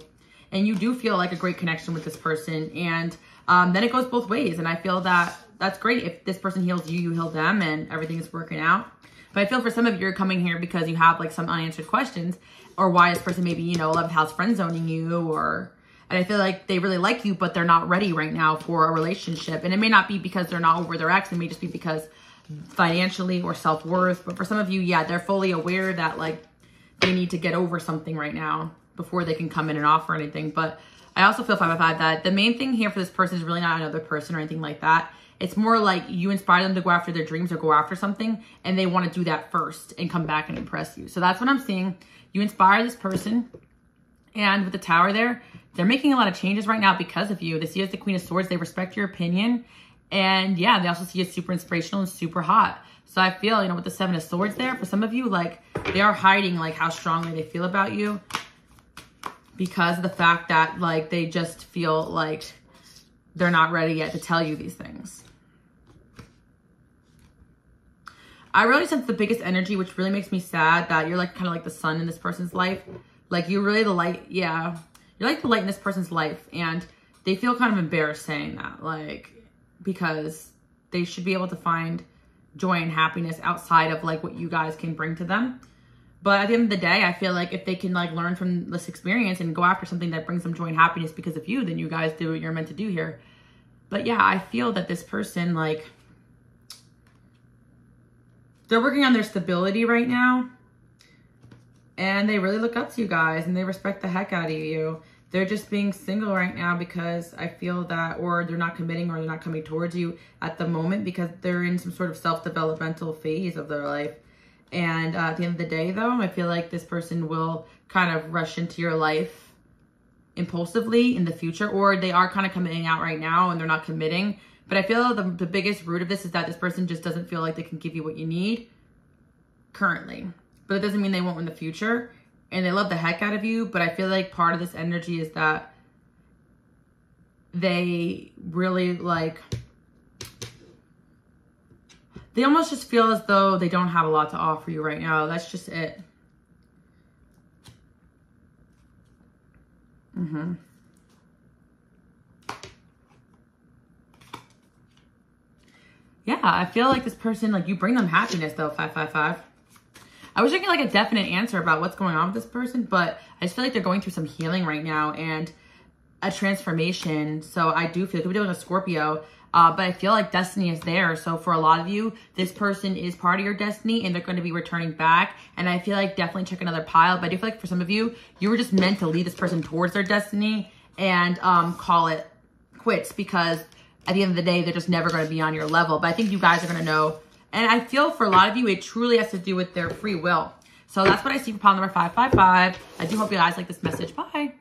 And you do feel like a great connection with this person. And um, then it goes both ways. And I feel that that's great. If this person heals you, you heal them and everything is working out. But I feel for some of you, you're coming here because you have like some unanswered questions or why this person maybe, you know, 11th house friend zoning you or, and I feel like they really like you, but they're not ready right now for a relationship. And it may not be because they're not over their ex. It may just be because financially or self-worth. But for some of you, yeah, they're fully aware that like they need to get over something right now before they can come in and offer anything. But I also feel 555 that the main thing here for this person is really not another person or anything like that. It's more like you inspire them to go after their dreams or go after something and they want to do that first and come back and impress you. So that's what I'm seeing. You inspire this person and with the tower there, they're making a lot of changes right now because of you. They see you as the queen of swords. They respect your opinion. And yeah, they also see you as super inspirational and super hot. So I feel, you know, with the seven of swords there, for some of you, like they are hiding like how strongly they feel about you because of the fact that like they just feel like they're not ready yet to tell you these things. I really sense the biggest energy, which really makes me sad that you're like kind of like the sun in this person's life. Like you're really the light. Yeah. You're like the light in this person's life. And they feel kind of embarrassed saying that. Like, because they should be able to find joy and happiness outside of like what you guys can bring to them. But at the end of the day, I feel like if they can like learn from this experience and go after something that brings them joy and happiness because of you, then you guys do what you're meant to do here. But yeah, I feel that this person like they're working on their stability right now. And they really look up to you guys and they respect the heck out of you. They're just being single right now because I feel that, or they're not committing or they're not coming towards you at the moment because they're in some sort of self-developmental phase of their life. And uh, at the end of the day, though, I feel like this person will kind of rush into your life impulsively in the future, or they are kind of committing out right now and they're not committing. But I feel the, the biggest root of this is that this person just doesn't feel like they can give you what you need currently. But it doesn't mean they won't in the future. And they love the heck out of you. But I feel like part of this energy is that they really like they almost just feel as though they don't have a lot to offer you right now. That's just it. Mm-hmm. Yeah, I feel like this person, like you bring them happiness though, 555. I wish I could like a definite answer about what's going on with this person, but I just feel like they're going through some healing right now and a transformation. So I do feel, could be doing a Scorpio, uh, but I feel like destiny is there. So for a lot of you, this person is part of your destiny and they're going to be returning back. And I feel like definitely check another pile. But I do feel like for some of you, you were just meant to lead this person towards their destiny and um, call it quits because at the end of the day, they're just never going to be on your level. But I think you guys are going to know. And I feel for a lot of you, it truly has to do with their free will. So that's what I see for pile number 555. I do hope you guys like this message. Bye.